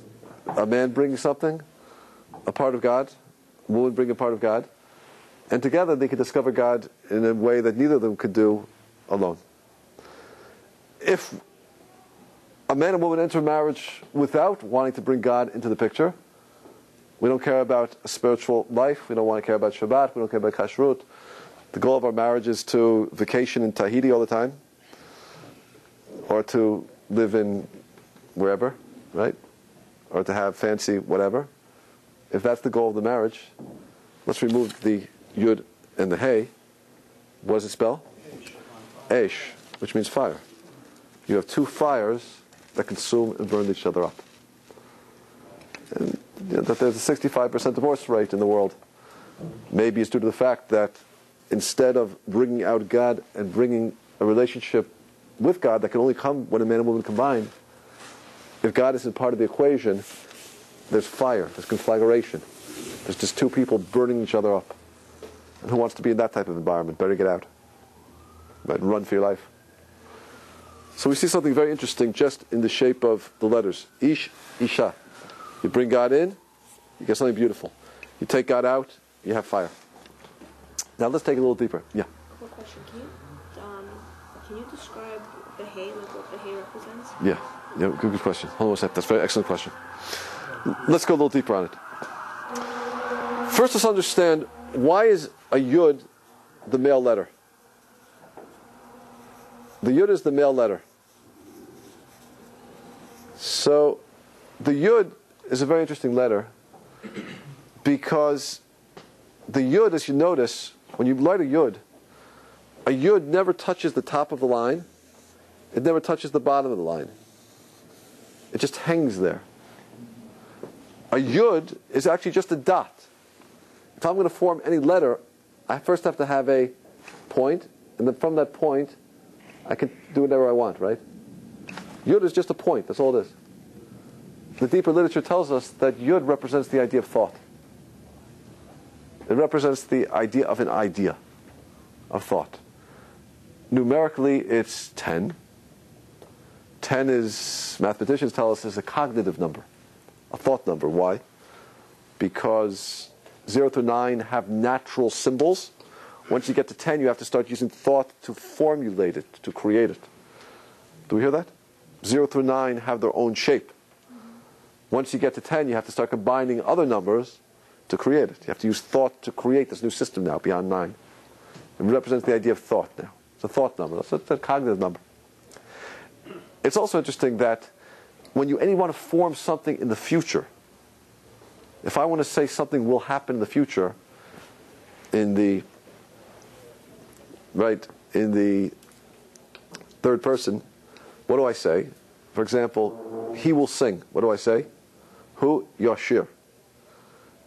a man bringing something, a part of God, a woman bringing a part of God, and together they can discover God in a way that neither of them could do alone. If a man and woman enter marriage without wanting to bring God into the picture, we don't care about spiritual life, we don't want to care about Shabbat, we don't care about Kashrut. The goal of our marriage is to vacation in Tahiti all the time, or to live in wherever, right? Or to have fancy whatever. If that's the goal of the marriage, let's remove the yud and the hey. What does it spell? Esh, which means fire. You have two fires that consume and burn each other up. And you know, that there's a 65% divorce rate in the world. Maybe it's due to the fact that instead of bringing out God and bringing a relationship with God that can only come when a man and woman combine, if God isn't part of the equation, there's fire, there's conflagration. There's just two people burning each other up. And who wants to be in that type of environment? Better get out. But run for your life. So we see something very interesting just in the shape of the letters. Ish, Isha. You bring God in, you get something beautiful. You take God out, you have fire. Now let's take it a little deeper. Yeah. Question. Can you, um, can you describe the hay, like what the hay represents? Yeah. Yeah, good, good question. Hold on a second. That's a very excellent question. Let's go a little deeper on it. First, let's understand why is a yud the male letter? The yud is the male letter. So, the yud is a very interesting letter because the yud, as you notice, when you light a yud, a yud never touches the top of the line. It never touches the bottom of the line. It just hangs there. A yud is actually just a dot. If I'm going to form any letter, I first have to have a point, and then from that point, I can do whatever I want, right? Yud is just a point, that's all it is. The deeper literature tells us that yud represents the idea of thought. It represents the idea of an idea, of thought. Numerically, it's 10. 10 is, mathematicians tell us, is a cognitive number, a thought number. Why? Because 0 through 9 have natural symbols. Once you get to 10, you have to start using thought to formulate it, to create it. Do we hear that? 0 through 9 have their own shape. Once you get to 10, you have to start combining other numbers to create it. You have to use thought to create this new system now beyond 9. It represents the idea of thought now. It's a thought number. That's a, a cognitive number. It's also interesting that when you any want to form something in the future, if I want to say something will happen in the future, in the right in the third person, what do I say? For example, he will sing. What do I say? Hu yashir.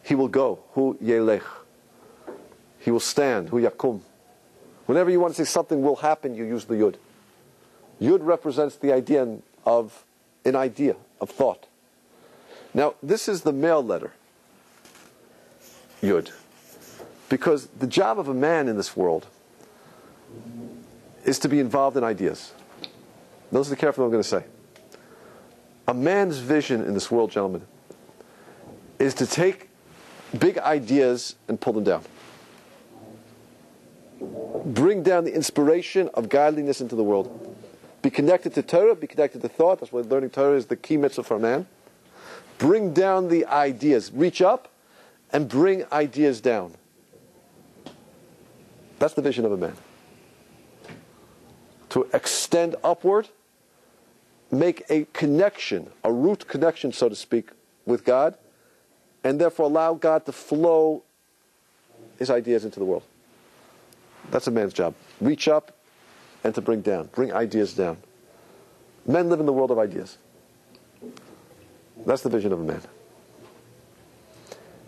He will go. Hu yelech. He will stand. Hu yakum. Whenever you want to say something will happen, you use the yud. Yud represents the idea of an idea, of thought. Now, this is the male letter, Yud. Because the job of a man in this world is to be involved in ideas. Listen carefully what I'm going to say. A man's vision in this world, gentlemen, is to take big ideas and pull them down. Bring down the inspiration of godliness into the world. Be connected to Torah, be connected to thought. That's why learning Torah is the key mitzvah for a man. Bring down the ideas. Reach up and bring ideas down. That's the vision of a man. To extend upward, make a connection, a root connection, so to speak, with God, and therefore allow God to flow his ideas into the world. That's a man's job. Reach up and to bring down, bring ideas down. Men live in the world of ideas. That's the vision of a man.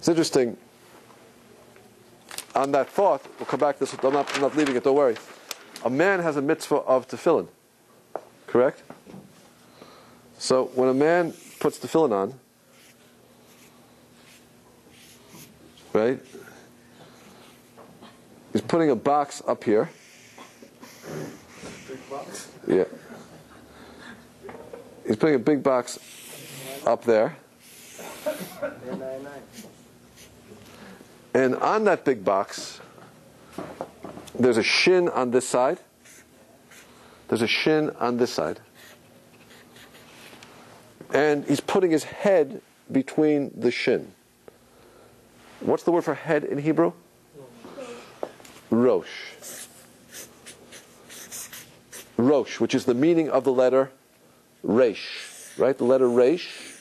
It's interesting. On that thought, we'll come back to this. I'm not, I'm not leaving it, don't worry. A man has a mitzvah of tefillin, correct? So when a man puts tefillin on, right, he's putting a box up here. Big box? Yeah. He's putting a big box up there. And on that big box, there's a shin on this side. There's a shin on this side. And he's putting his head between the shin. What's the word for head in Hebrew? Rosh. Rosh, which is the meaning of the letter Resh. Right? The letter Resh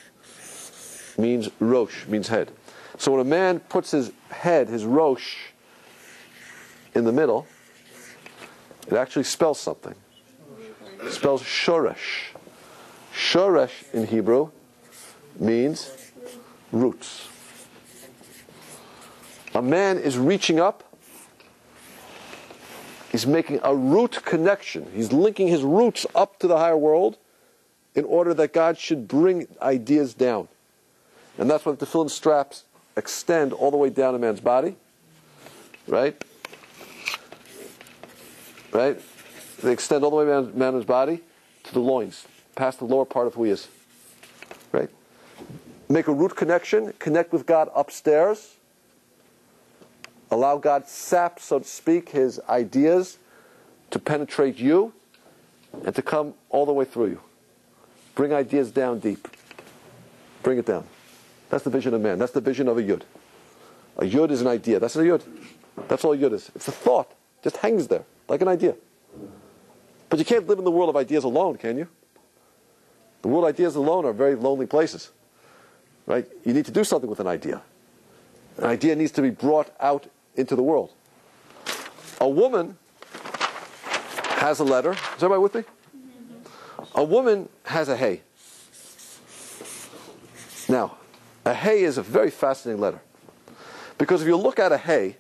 means Rosh, means head. So when a man puts his head, his Rosh, in the middle, it actually spells something. It spells Shoresh. Shoresh in Hebrew means roots. A man is reaching up. He's making a root connection. He's linking his roots up to the higher world in order that God should bring ideas down. And that's what the tefillin straps extend all the way down a man's body. Right? Right? They extend all the way down a man's body to the loins, past the lower part of who he is. Right? Make a root connection, connect with God upstairs. Allow God sap, so to speak, his ideas to penetrate you and to come all the way through you. Bring ideas down deep. Bring it down. That's the vision of man. That's the vision of a yud. A yud is an idea. That's a yud. That's all a yud is. It's a thought. Just hangs there, like an idea. But you can't live in the world of ideas alone, can you? The world of ideas alone are very lonely places. Right? You need to do something with an idea. An idea needs to be brought out into the world. A woman has a letter. Is everybody with me? A woman has a hay. Now, A hey is a very fascinating letter. Because if you look at a hey,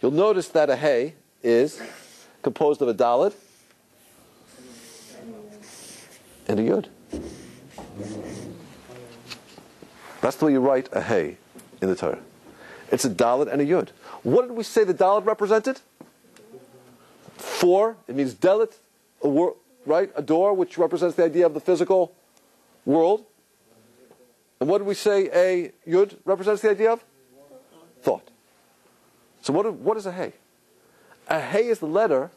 you'll notice that a hey is composed of a dalid and a yud. That's the way you write a hey in the Torah. It's a dalid and a yud. What did we say the dalid represented? Four. It means delit, a wor- right? A door, which represents the idea of the physical world. And what did we say a yud represents the idea of? Thought. So what, what is a hey? A hey is the letter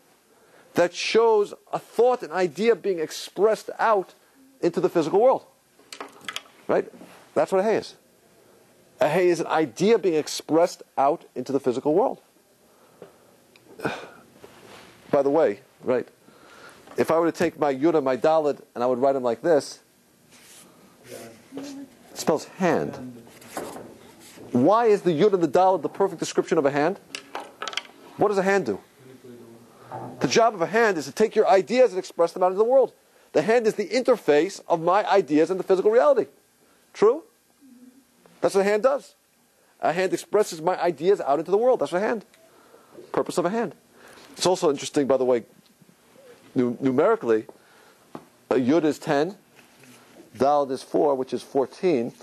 that shows a thought, an idea being expressed out into the physical world. Right? That's what a hey is. A hey is an idea being expressed out into the physical world. By the way, right? If I were to take my yud and my dalid and I would write them like this, spells hand. Why is the yud and the dalid the perfect description of a hand? What does a hand do? The job of a hand is to take your ideas and express them out into the world. The hand is the interface of my ideas and the physical reality. True? That's what a hand does. A hand expresses my ideas out into the world. That's a hand. Purpose of a hand. It's also interesting, by the way, numerically, a yud is 10, daled is 4, which is 14.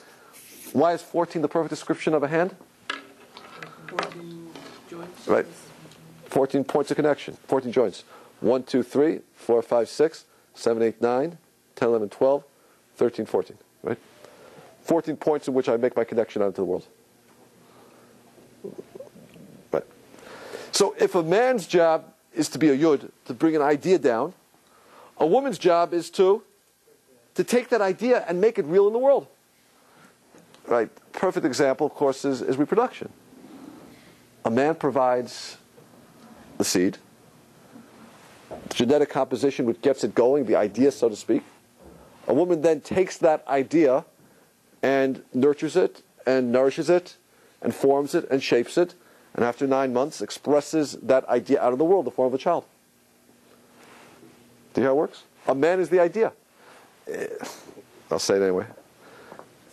Why is 14 the perfect description of a hand? 14 joints. Right. 14 points of connection, 14 joints. 1, 2, 3, 4, 5, 6, 7, 8, 9, 10, 11, 12, 13, 14. Right? 14 points in which I make my connection out into the world. Right. So if a man's job is to be a yud, to bring an idea down, a woman's job is to to take that idea and make it real in the world. Right? Perfect example, of course, is, is reproduction. A man provides the seed, the genetic composition which gets it going, the idea, so to speak. A woman then takes that idea and nurtures it and nourishes it and forms it and shapes it, and after nine months expresses that idea out of the world the form of a child. Do you know how it works? A man is the idea. I'll say it anyway.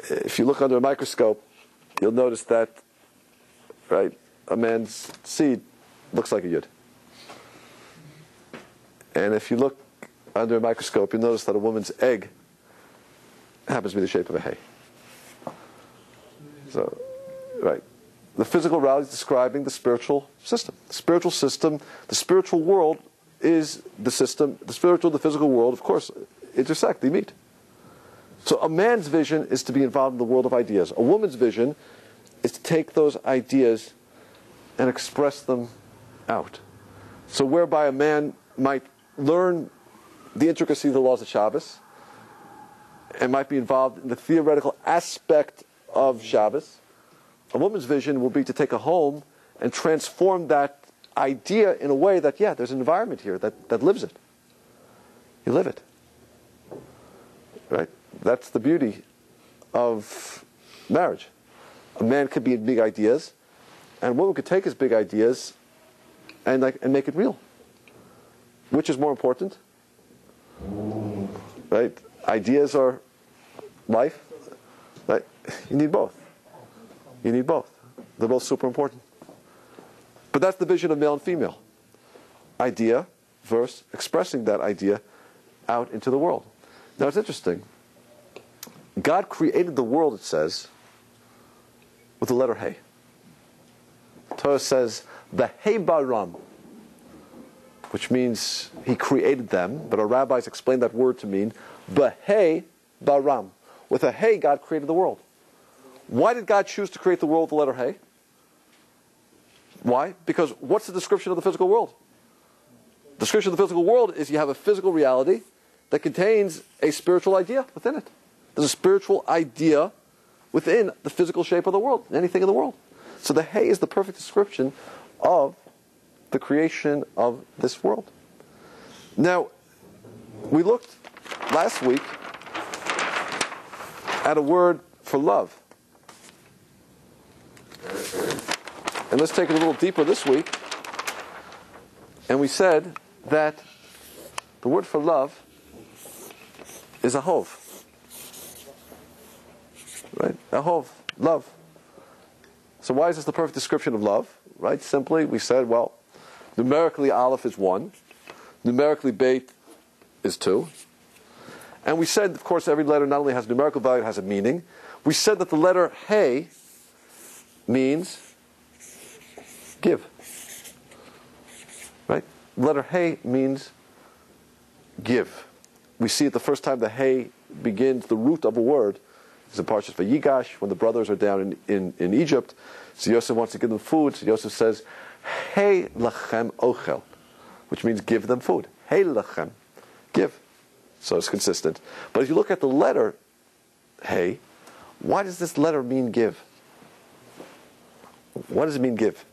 If you look under a microscope, you'll notice that, right, a man's seed looks like a yud. And if you look under a microscope, you'll notice that a woman's egg happens to be the shape of a hay. So, right. The physical reality is describing the spiritual system. The spiritual system, the spiritual world is the system. The spiritual, the physical world, of course, intersect, they meet. So a man's vision is to be involved in the world of ideas. A woman's vision is to take those ideas and express them out. So whereby a man might learn the intricacy of the laws of Shabbos and might be involved in the theoretical aspect of Shabbos, a woman's vision will be to take a home and transform that idea in a way that, yeah, there's an environment here that, that lives it. You live it. Right? That's the beauty of marriage. A man could be in big ideas, and a woman could take his big ideas and, like, and make it real. Which is more important? Right? Ideas are life. Right? You need both. You need both. They're both super important. But that's the vision of male and female. Idea versus expressing that idea out into the world. Now it's interesting. God created the world, it says, with the letter Hey. Torah says, the Hey Baram, which means he created them, but our rabbis explain that word to mean Hey Baram. With a Hey, God created the world. Why did God choose to create the world with the letter Hey? Why? Because what's the description of the physical world? The description of the physical world is you have a physical reality that contains a spiritual idea within it. There's a spiritual idea within the physical shape of the world, anything in the world. So the hay is the perfect description of the creation of this world. Now, we looked last week at a word for love. And let's take it a little deeper this week. And we said that the word for love is ahov. Right? Ahov. Love. So why is this the perfect description of love? Right? Simply, we said, well, numerically Aleph is one, numerically Beit is two, and we said, of course, every letter not only has numerical value, it has a meaning. We said that the letter Hey means give. Right? Letter Hey means give. We see it the first time the Hey begins, the root of a word, is in Parshas Vayigash, when the brothers are down in, in, in Egypt. So Yosef wants to give them food. So Yosef says, Hey lachem ochel, which means give them food. Hey lachem, give. So it's consistent. But if you look at the letter Hey, why does this letter mean give? What does it mean give?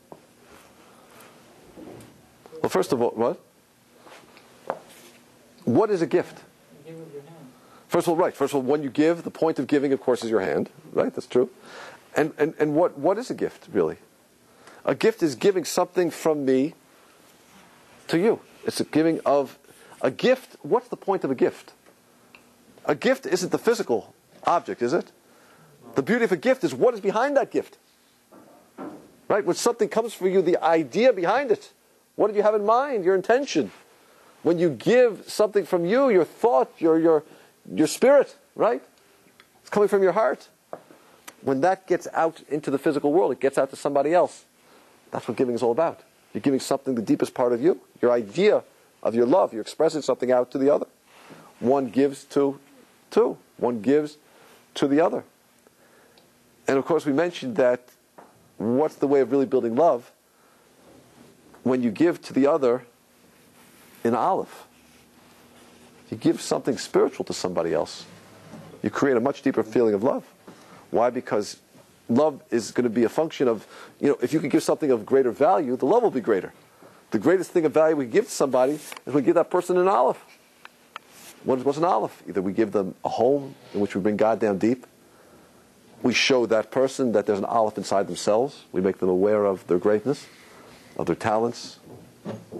Well, first of all, what? What is a gift? First of all, right. First of all, when you give, the point of giving, of course, is your hand. Right? That's true. And, and, and what, what is a gift, really? A gift is giving something from me to you. It's a giving of a gift. What's the point of a gift? A gift isn't the physical object, is it? The beauty of a gift is what is behind that gift. Right? When something comes for you, the idea behind it. What did you have in mind? Your intention. When you give something from you, your thought, your, your, your spirit, right? It's coming from your heart. When that gets out into the physical world, it gets out to somebody else. That's what giving is all about. You're giving something, the deepest part of you, your idea of your love. You're expressing something out to the other. One gives to two. One gives to the other. And of course, we mentioned that what's the way of really building love? When you give to the other in Aleph, you give something spiritual to somebody else. You create a much deeper feeling of love. Why? Because love is going to be a function of, you know, if you can give something of greater value, the love will be greater. The greatest thing of value we give to somebody is we give that person an aleph. What is what's an aleph? Either we give them a home in which we bring God down deep. We show that person that there's an aleph inside themselves. We make them aware of their greatness, of their talents,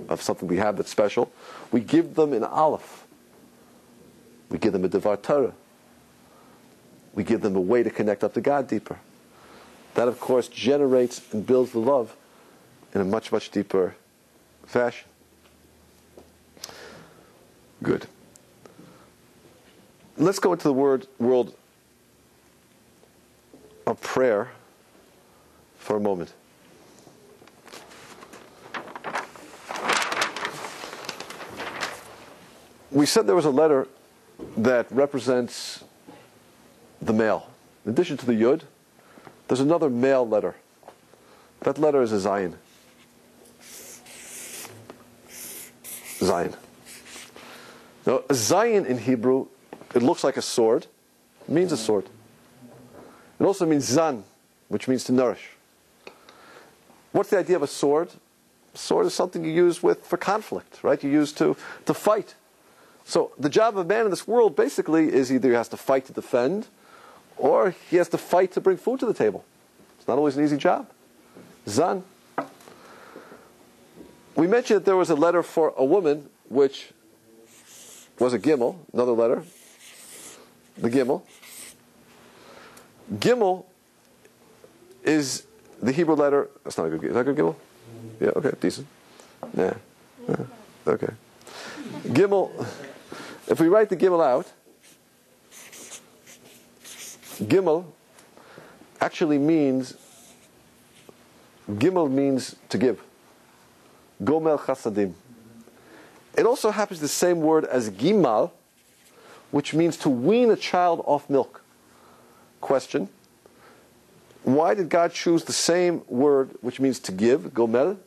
of something we have that's special. We give them an aleph. We give them a Devar Torah. We give them a way to connect up to God deeper. That, of course, generates and builds the love in a much, much deeper fashion. Good. Let's go into the word world of prayer for a moment. We said there was a letter that represents the male. In addition to the yud, there's another male letter. That letter is a Zayin. Zayin. Now, a Zayin in Hebrew, it looks like a sword. It means a sword. It also means zan, which means to nourish. What's the idea of a sword? A sword is something you use with for conflict, right? You use to, to fight. So the job of a man in this world basically is either he has to fight to defend, or he has to fight to bring food to the table. It's not always an easy job. Zan. We mentioned that there was a letter for a woman, which was a gimel, another letter, the gimel. Gimel is the Hebrew letter. That's not a good. Is that a good gimel? Yeah. Okay. Decent. Yeah. yeah. Okay. Gimel. If we write the gimel out, gimel actually means gimel means to give. Gomel chasadim. It also happens the same word as gimal, which means to wean a child off milk. Question. Why did God choose the same word, which means to give, gomel,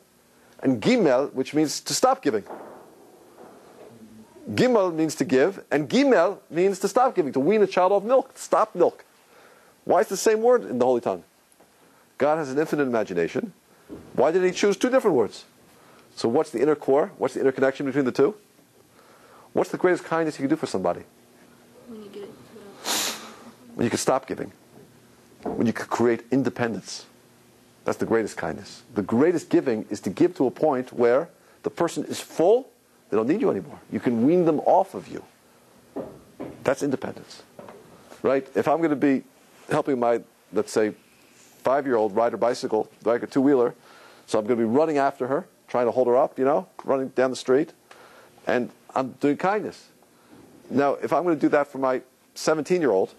and gimel, which means to stop giving? Gimel means to give, and gimel means to stop giving, to wean a child off milk, stop milk. Why is the same word in the Holy Tongue? God has an infinite imagination. Why did he choose two different words? So what's the inner core? What's the interconnection between the two? What's the greatest kindness you can do for somebody? When you get it. When you can stop giving. When you can create independence. That's the greatest kindness. The greatest giving is to give to a point where the person is full, they don't need you anymore. You can wean them off of you. That's independence. Right? If I'm going to be helping my, let's say, five year old ride her bicycle, like a two wheeler. So I'm going to be running after her, trying to hold her up, you know, running down the street. And I'm doing kindness. Now, if I'm going to do that for my 17 year old,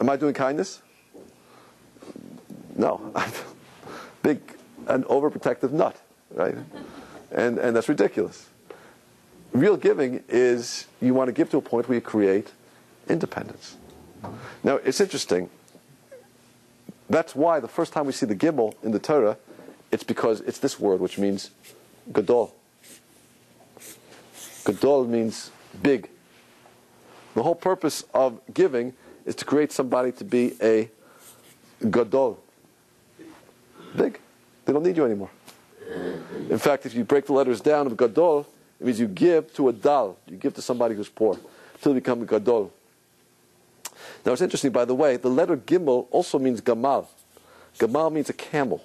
am I doing kindness? No. I'm big, an overprotective nut, right? And, and that's ridiculous. Real giving is you want to give to a point where you create independence. Now, it's interesting. That's why the first time we see the gimel in the Torah, it's because it's this word which means gadol. Gadol means big. The whole purpose of giving is to create somebody to be a gadol. Big. They don't need you anymore. In fact, if you break the letters down of gadol, it means you give to a dal. You give to somebody who's poor until you become a gadol. Now it's interesting, by the way, the letter gimel also means gamal. Gamal means a camel.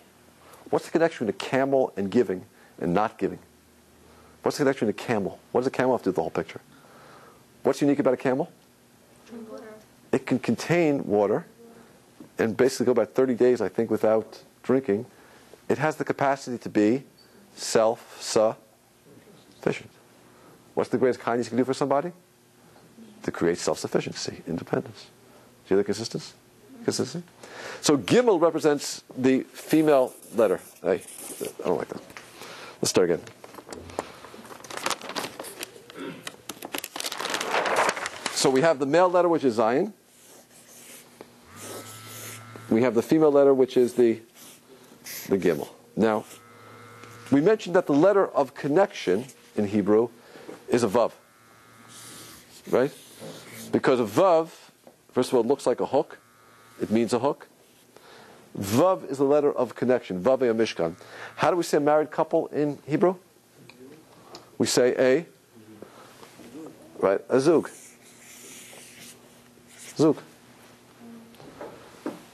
What's the connection between a camel and giving and not giving? What's the connection between a camel? What does a camel have to do with the whole picture? What's unique about a camel? It can contain water and basically go about 30 days, I think, without drinking. It has the capacity to be self-sufficient. What's the greatest kindness you can do for somebody? To create self-sufficiency, independence. See the consistency? Consistency? So Gimel represents the female letter. Hey, I don't like that. Let's start again. So we have the male letter, which is Zayin. We have the female letter, which is the the Gimel. Now, we mentioned that the letter of connection in Hebrew is a Vav. Right? Because a Vav, first of all, it looks like a hook. It means a hook. Vav is the letter of connection. Vav a Mishkan. How do we say a married couple in Hebrew? We say a, right, a zug. Zug.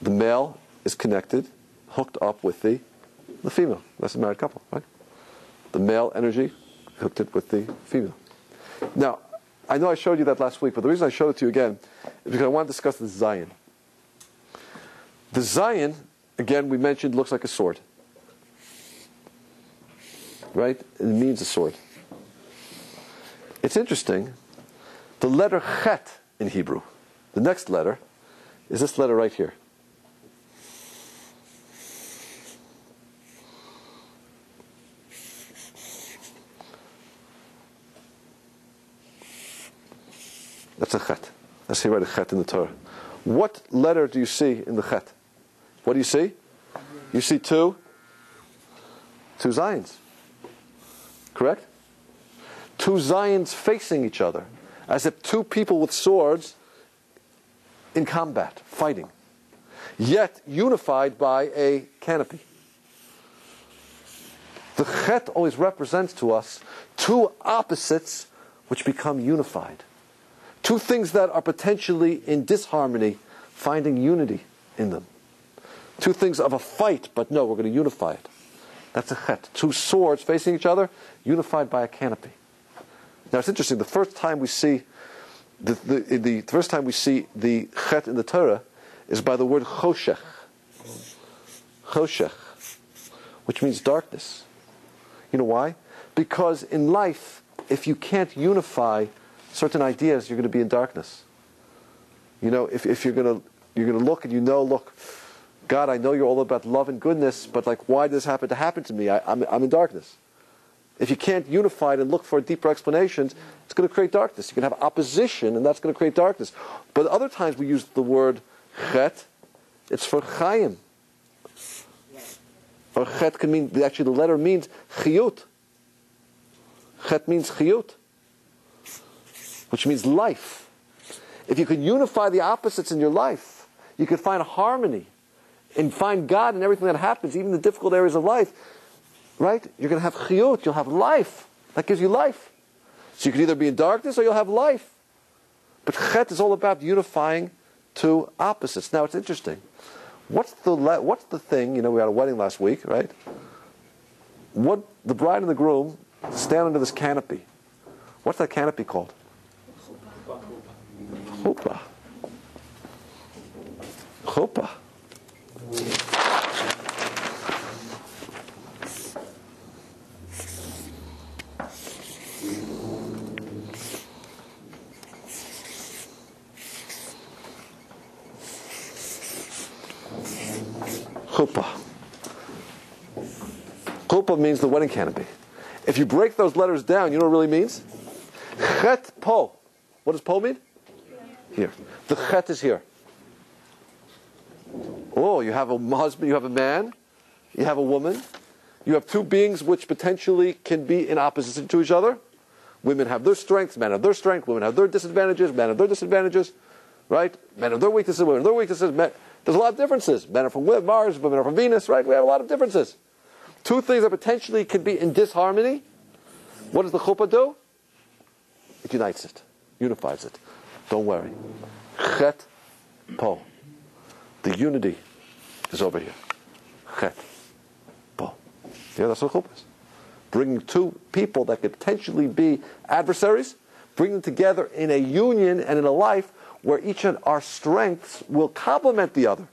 The male is connected, hooked up with the, the female. That's a married couple, right? The male energy hooked it with the female. Now, I know I showed you that last week, but the reason I showed it to you again is because I want to discuss the Zayin. The Zayin, again, we mentioned, looks like a sword. Right? It means a sword. It's interesting. The letter Chet in Hebrew, the next letter, is this letter right here. A chet. See right a chet in the Torah. What letter do you see in the chet? What do you see? You see two, two zayins. Correct? Two zayins facing each other, as if two people with swords in combat, fighting, yet unified by a canopy. The chet always represents to us two opposites which become unified. Two things that are potentially in disharmony, finding unity in them. Two things of a fight, but no, we're going to unify it. That's a chet. Two swords facing each other, unified by a canopy. Now it's interesting. The first time we see the, the, the first time we see the chet in the Torah is by the word choshech. Choshech, which means darkness. You know why? Because in life, if you can't unify certain ideas, you're going to be in darkness. You know, if, if you're going to you're going to look and you know, look, God, I know you're all about love and goodness, but like, why does this happen to happen to me? I, I'm, I'm in darkness. If you can't unify it and look for deeper explanations, it's going to create darkness. You can have opposition, and that's going to create darkness. But other times we use the word chet, it's for chayim. Or chet can mean, actually the letter means chiyut. Chet means chiyut, which means life. If you can unify the opposites in your life, you can find harmony and find God in everything that happens, even the difficult areas of life, right? You're going to have chiyut, you'll have life. That gives you life. So you can either be in darkness or you'll have life. But chet is all about unifying two opposites. Now it's interesting. What's the what's the thing? You know, we had a wedding last week, right? What the bride and the groom stand under this canopy. What's that canopy called? chuppah. Chuppah. Chuppah. Chuppah means the wedding canopy. If you break those letters down, you know what it really means? Chet po. What does po mean? Here. The chet is here. Oh, you have a husband, you have a man, you have a woman, you have two beings which potentially can be in opposition to each other. Women have their strengths, men have their strength, women have their disadvantages, men have their disadvantages, right? Men have their weaknesses, women have their weaknesses. Men, there's a lot of differences. Men are from Mars, women are from Venus, right? We have a lot of differences. Two things that potentially can be in disharmony. What does the chuppah do? It unites it, unifies it. Don't worry. Chet po. The unity is over here. Chet po. Yeah, that's what chuppah is. Bringing two people that could potentially be adversaries, bring them together in a union and in a life where each of our strengths will complement the other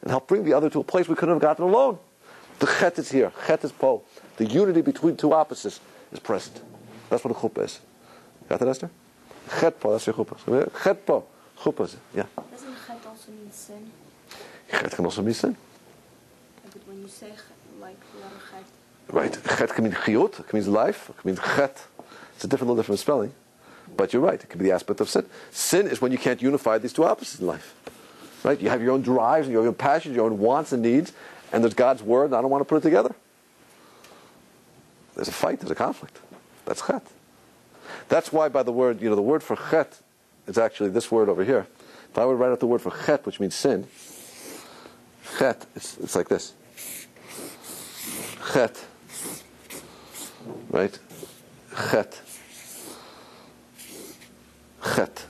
and help bring the other to a place we couldn't have gotten alone. The chet is here. Chet is po. The unity between two opposites is present. That's what a chuppah is. Got that, Esther? Chet po, that's your chuppah. Chet po. Chuppah. Yeah. Doesn't chet also mean sin? Chet can also mean sin. Like when you say like chet, Right. Chet can mean chiyut, it can mean life, it can mean chet. It's a different, little different spelling. But you're right, it can be the aspect of sin. Sin is when you can't unify these two opposites in life. Right? You have your own drives, and your own passions, your own wants and needs, and there's God's word, and I don't want to put it together. There's a fight, there's a conflict. That's chet. That's why by the word, you know, the word for chet is actually this word over here. If I would write out the word for chet, which means sin, chet, it's, it's like this. Chet. Right? Chet. Chet.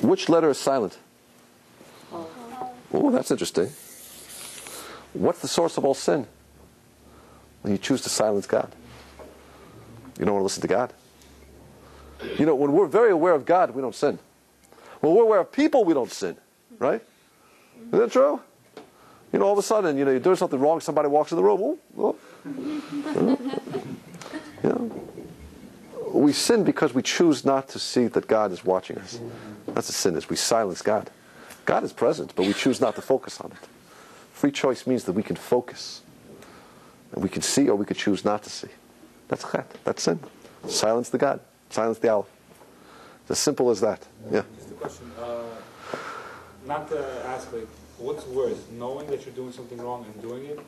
Which letter is silent? Oh, that's interesting. What's the source of all sin? When you choose to silence God. You don't want to listen to God. You know, when we're very aware of God, we don't sin. When we're aware of people, we don't sin. Right? Is that true? You know, all of a sudden, you know, you're doing something wrong, somebody walks in the room. Oh, oh. We sin because we choose not to see that God is watching us. That's a sin, is we silence God. God is present, but we choose not to focus on it. Free choice means that we can focus. And we can see or we could choose not to see. That's chet. That's sin. Silence the God. Silence the owl. It's as simple as that. Yeah. Just a question. Uh, not to ask, like, what's worse, knowing that you're doing something wrong and doing it,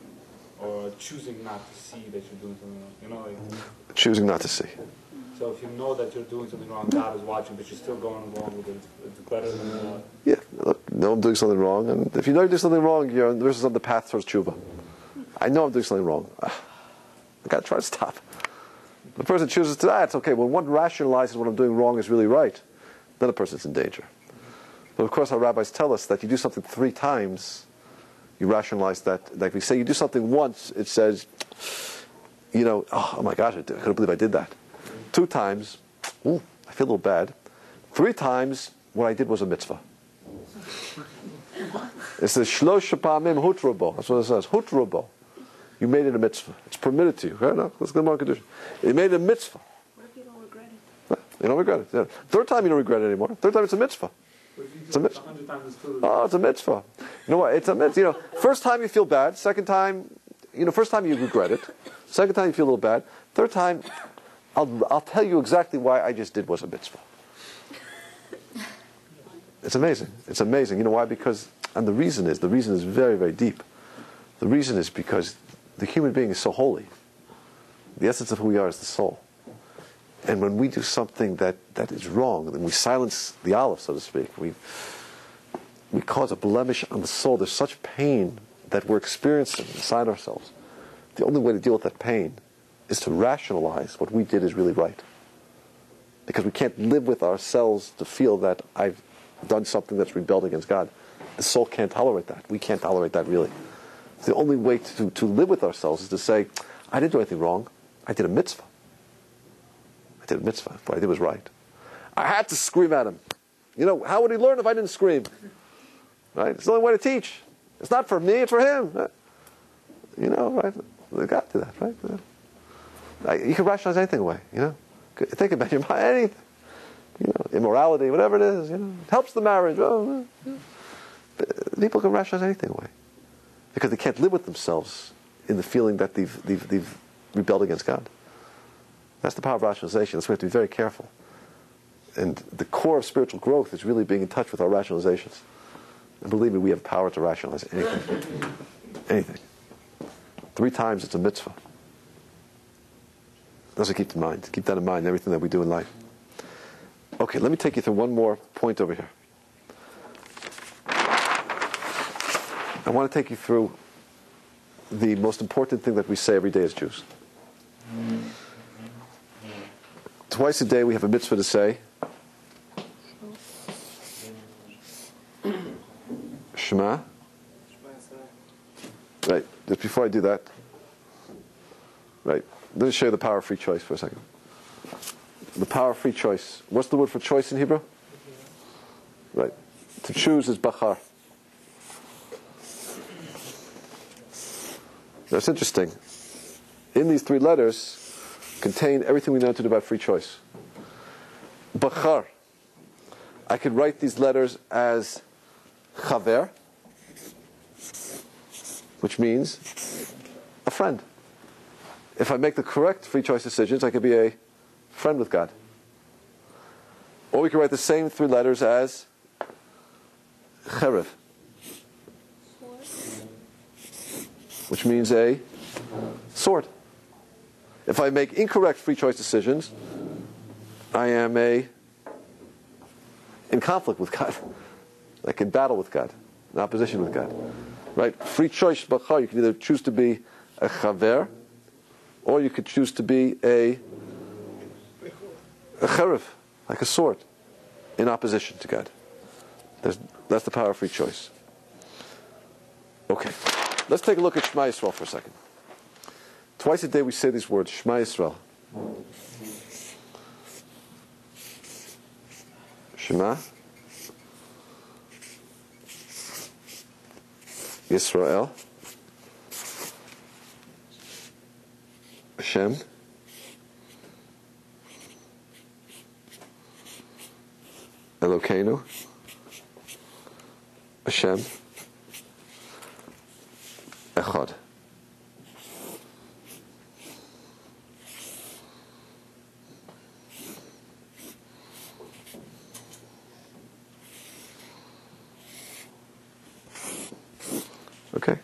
or choosing not to see that you're doing something wrong? You know, like, Choosing not to see. so if you know that you're doing something wrong, God is watching, but you're still going along with it, it's better than. Uh, Yeah, look, know I'm doing something wrong, and if you know you're doing something wrong, you're this is on the path towards tshuva. I know I'm doing something wrong. I got to try to stop. The person chooses to that. It's okay. When one rationalizes what I'm doing wrong is really right, then the person's in danger. But of course, our rabbis tell us that you do something three times, you rationalize that. Like we say, you do something once, it says, you know, oh, oh my gosh, I couldn't believe I did that. Two times, ooh, I feel a little bad. Three times, what I did was a mitzvah. It says shlosh hutrobo. That's what it says. Hutrobo. You made it a mitzvah. It's permitted to you. Okay? No, let's get more condition. You made it a mitzvah. what if you don't regret it? You don't regret it. Yeah. Third time you don't regret it anymore. Third time it's a mitzvah. but if you It's a mitzvah. a hundred times, it's. Oh, it's a mitzvah. You know what? It's a mitzvah. You know, first time you feel bad. Second time, you know, first time you regret it. Second time you feel a little bad. Third time, I'll, I'll tell you exactly why I just did was a mitzvah. It's amazing. It's amazing. You know why? Because, and the reason is, the reason is very, very deep. The reason is because the human being is so holy. The essence of who we are is the soul. And when we do something that, that is wrong, then we silence the aleph, so to speak. We, we cause a blemish on the soul. There's such pain that we're experiencing inside ourselves. The only way to deal with that pain is to rationalize what we did is really right. Because we can't live with ourselves to feel that I've done something that's rebelled against God. The soul can't tolerate that. We can't tolerate that really. The only way to, to live with ourselves is to say, I didn't do anything wrong. I did a mitzvah. I did a mitzvah. What I did was right. I had to scream at him. You know, how would he learn if I didn't scream? Right? It's the only way to teach. It's not for me, it's for him. You know, right? They got to that, right? You can rationalize anything away, you know? Think about your mind, anything. You know, immorality, whatever it is, you know, it helps the marriage. Oh. People can rationalize anything away because they can't live with themselves in the feeling that they've, they've, they've rebelled against God. That's the power of rationalization. That's why we have to be very careful. And the core of spiritual growth is really being in touch with our rationalizations. And believe me, we have power to rationalize anything. anything. Three times it's a mitzvah. That's what keep in mind. Keep that in mind in everything that we do in life. Okay, let me take you through one more point over here. I want to take you through the most important thing that we say every day as Jews. Twice a day we have a mitzvah to say Shema. Right, just before I do that, right, let me show you the power of free choice for a second. The power of free choice. What's the word for choice in Hebrew? Right. To choose is bachar. That's interesting. In these three letters contain everything we know to do about free choice. Bachar. I could write these letters as chaver, which means a friend. If I make the correct free choice decisions, I could be a friend with God. Or we could write the same three letters as cherev, which means a sword. If I make incorrect free choice decisions, I am a in conflict with God. Like in battle with God, in opposition with God. Right? Free choice, bachar, you can either choose to be a chaver, or you could choose to be a a cherev, like a sword, in opposition to God. There's, that's the power of free choice. Okay, let's take a look at Shema Yisrael for a second. Twice a day we say these words, Shema Yisrael. Shema Yisrael Hashem Elokeinu Hashem Echad Okay.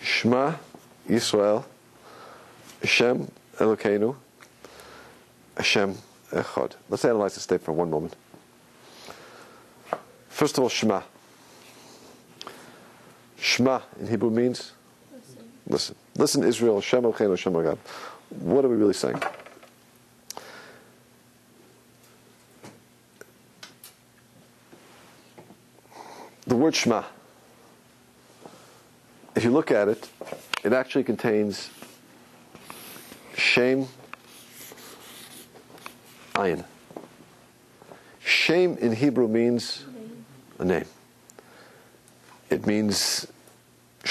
Shema Yisrael Hashem Elokeinu Hashem Echad. Let's analyze this statement for one moment. First of all, Shema. Shema in Hebrew means listen. Listen, Israel, Hashem Elokeinu Hashem Echad. What are we really saying? The word Shema if you look at it, it actually contains shem, ayin. Shem in Hebrew means a name. It means,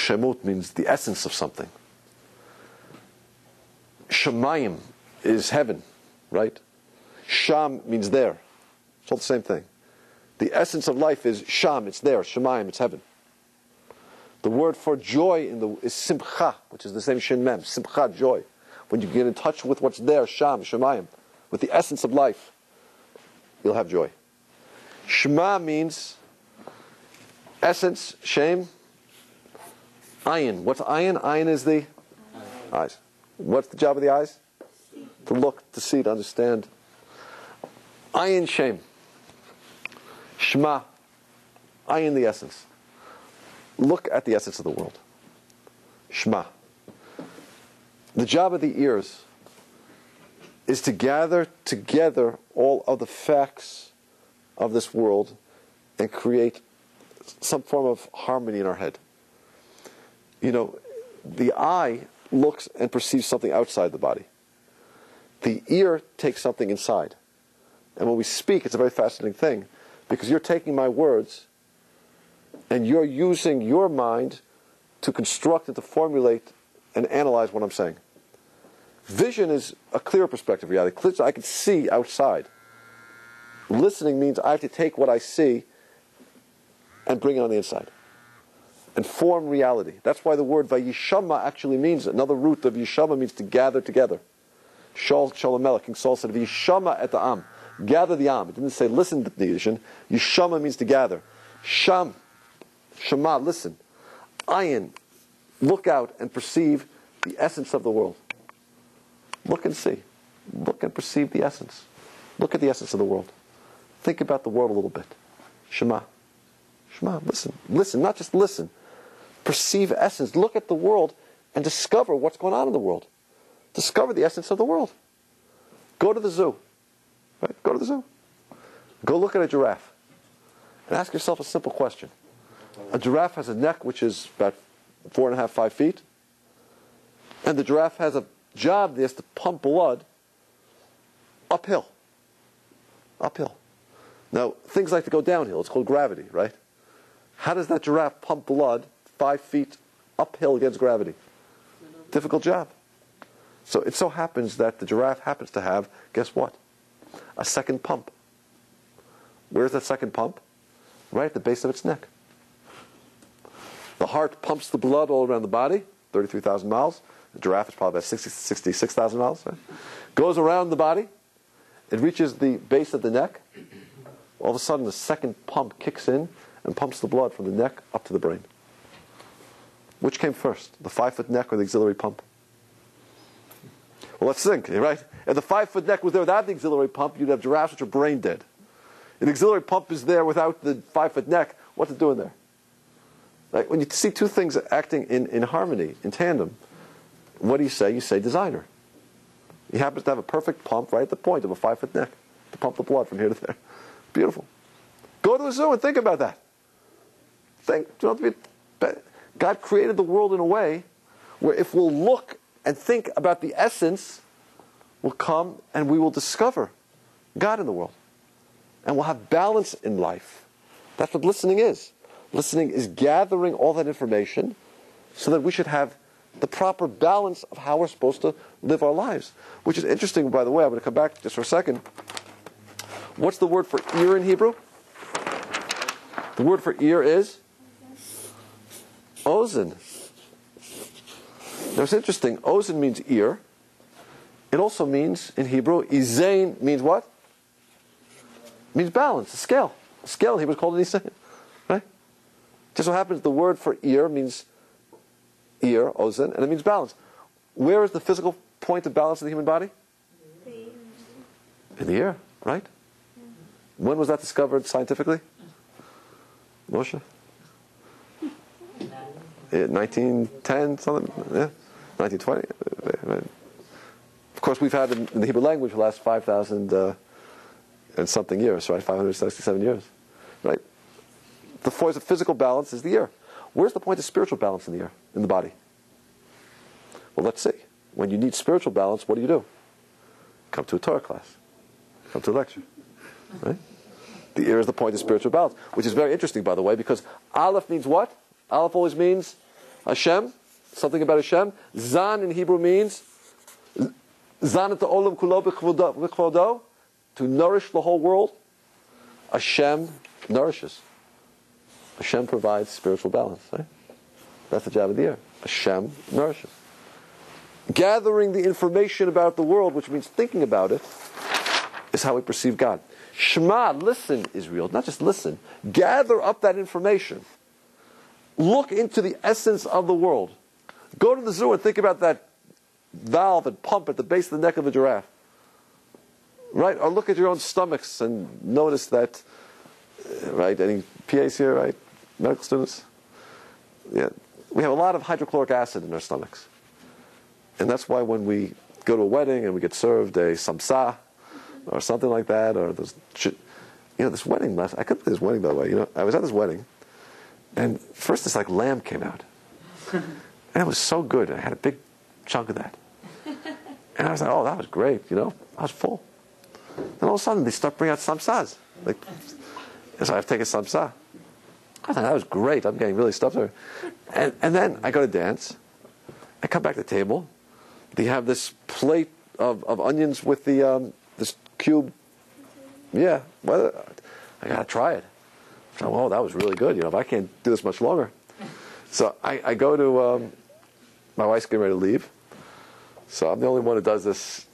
shemut means the essence of something. Shemayim is heaven, right? Sham means there. It's all the same thing. The essence of life is sham, it's there. Shemayim, it's heaven. The word for joy in the, is simcha, which is the same shin mem. Simcha, joy. When you get in touch with what's there, sham, shemayim, with the essence of life, you'll have joy. Shema means essence, shem, ayin. What's ayin? Ayin is the eyes. What's the job of the eyes? To look, to see, to understand. Ayin, shem. Shema, ayin, the essence look at the essence of the world. Shema. The job of the ears is to gather together all of the facts of this world and create some form of harmony in our head. You know, the eye looks and perceives something outside the body. The ear takes something inside. And when we speak, it's a very fascinating thing because you're taking my words and you're using your mind to construct and to formulate and analyze what I'm saying. Vision is a clear perspective reality. I can see outside. Listening means I have to take what I see and bring it on the inside and form reality. That's why the word Vayishama actually means another root of Yishama means to gather together. Shal Shalamelech, King Saul said, Vayishama at the Am. Gather the Am. It didn't say listen to the Yiddish. Yishama means to gather. Sham, Shema, listen. Ayin, look out and perceive the essence of the world. Look and see. Look and perceive the essence. Look at the essence of the world. Think about the world a little bit. Shema. Shema, listen. Listen, not just listen. Perceive essence. Look at the world and discover what's going on in the world. Discover the essence of the world. Go to the zoo. Right? Go to the zoo. Go look at a giraffe. And ask yourself a simple question. A giraffe has a neck which is about four and a half, five feet. And the giraffe has a job that has to pump blood uphill. Uphill. Now, things like to go downhill. It's called gravity, right? How does that giraffe pump blood five feet uphill against gravity? Difficult job. So it so happens that the giraffe happens to have, guess what? A second pump. Where's that second pump? Right at the base of its neck. The heart pumps the blood all around the body, 33,000 miles. The giraffe is probably about 60, 66,000 miles. Right? Goes around the body. It reaches the base of the neck. All of a sudden, the second pump kicks in and pumps the blood from the neck up to the brain. Which came first, the five foot neck or the auxiliary pump? Well, let's think, right? If the five foot neck was there without the auxiliary pump, you'd have giraffes which are brain dead. The auxiliary pump is there without the five foot neck, what's it doing there? Like when you see two things acting in, in harmony, in tandem, what do you say? You say designer. He happens to have a perfect pump right at the point of a five foot neck to pump the blood from here to there. Beautiful. Go to the zoo and think about that. Think. You don't to be, God created the world in a way where if we'll look and think about the essence, we'll come and we will discover God in the world. And we'll have balance in life. That's what listening is. Listening is gathering all that information so that we should have the proper balance of how we're supposed to live our lives. Which is interesting, by the way. I'm going to come back just for a second. What's the word for ear in Hebrew? The word for ear is ozen. Now it's interesting. Ozen means ear. It also means, in Hebrew, izain means what? means balance, a scale. A scale, he was called an izain. Right? Just so happens the word for ear means ear, ozen, and it means balance. Where is the physical point of balance in the human body? In the ear, right? When was that discovered scientifically? Moshe? Yeah, 1910, something? Yeah, 1920. Of course, we've had in, the Hebrew language for the last 5,000 uh, and something years, right? 567 years, right? The physical balance is the ear. Where's the point of spiritual balance in the ear, in the body? Well, let's see. When you need spiritual balance, what do you do? Come to a Torah class. Come to a lecture. Right? The ear is the point of spiritual balance, which is very interesting, by the way, because Aleph means what? Aleph always means Hashem, something about Hashem. Zan in Hebrew means Zan et olam kulo to nourish the whole world. Hashem nourishes. Hashem provides spiritual balance. Right? That's the job of the ear. Hashem nourishes. Gathering the information about the world, which means thinking about it, is how we perceive God. Shema, listen, Israel, not just listen. Gather up that information. Look into the essence of the world. Go to the zoo and think about that valve and pump at the base of the neck of a giraffe. Right? Or look at your own stomachs and notice that, uh, right? Any PAs here, right? Medical students? Yeah. We have a lot of hydrochloric acid in our stomachs. And that's why when we go to a wedding and we get served a samsa or something like that, or this, you know, this wedding last, I couldn't this wedding by the way, you know, I was at this wedding and first this like lamb came out. and it was so good. I had a big chunk of that. And I was like, oh, that was great, you know, I was full. Then all of a sudden they start bringing out samsas. Like, so I've taken samsa. I thought that was great. I'm getting really stuffed there. And, and then I go to dance. I come back to the table. They have this plate of, of onions with the um, this cube. Yeah, well, I gotta try it. So, oh, that was really good. You know, if I can't do this much longer. So I, I go to um, my wife's getting ready to leave. So I'm the only one who does this.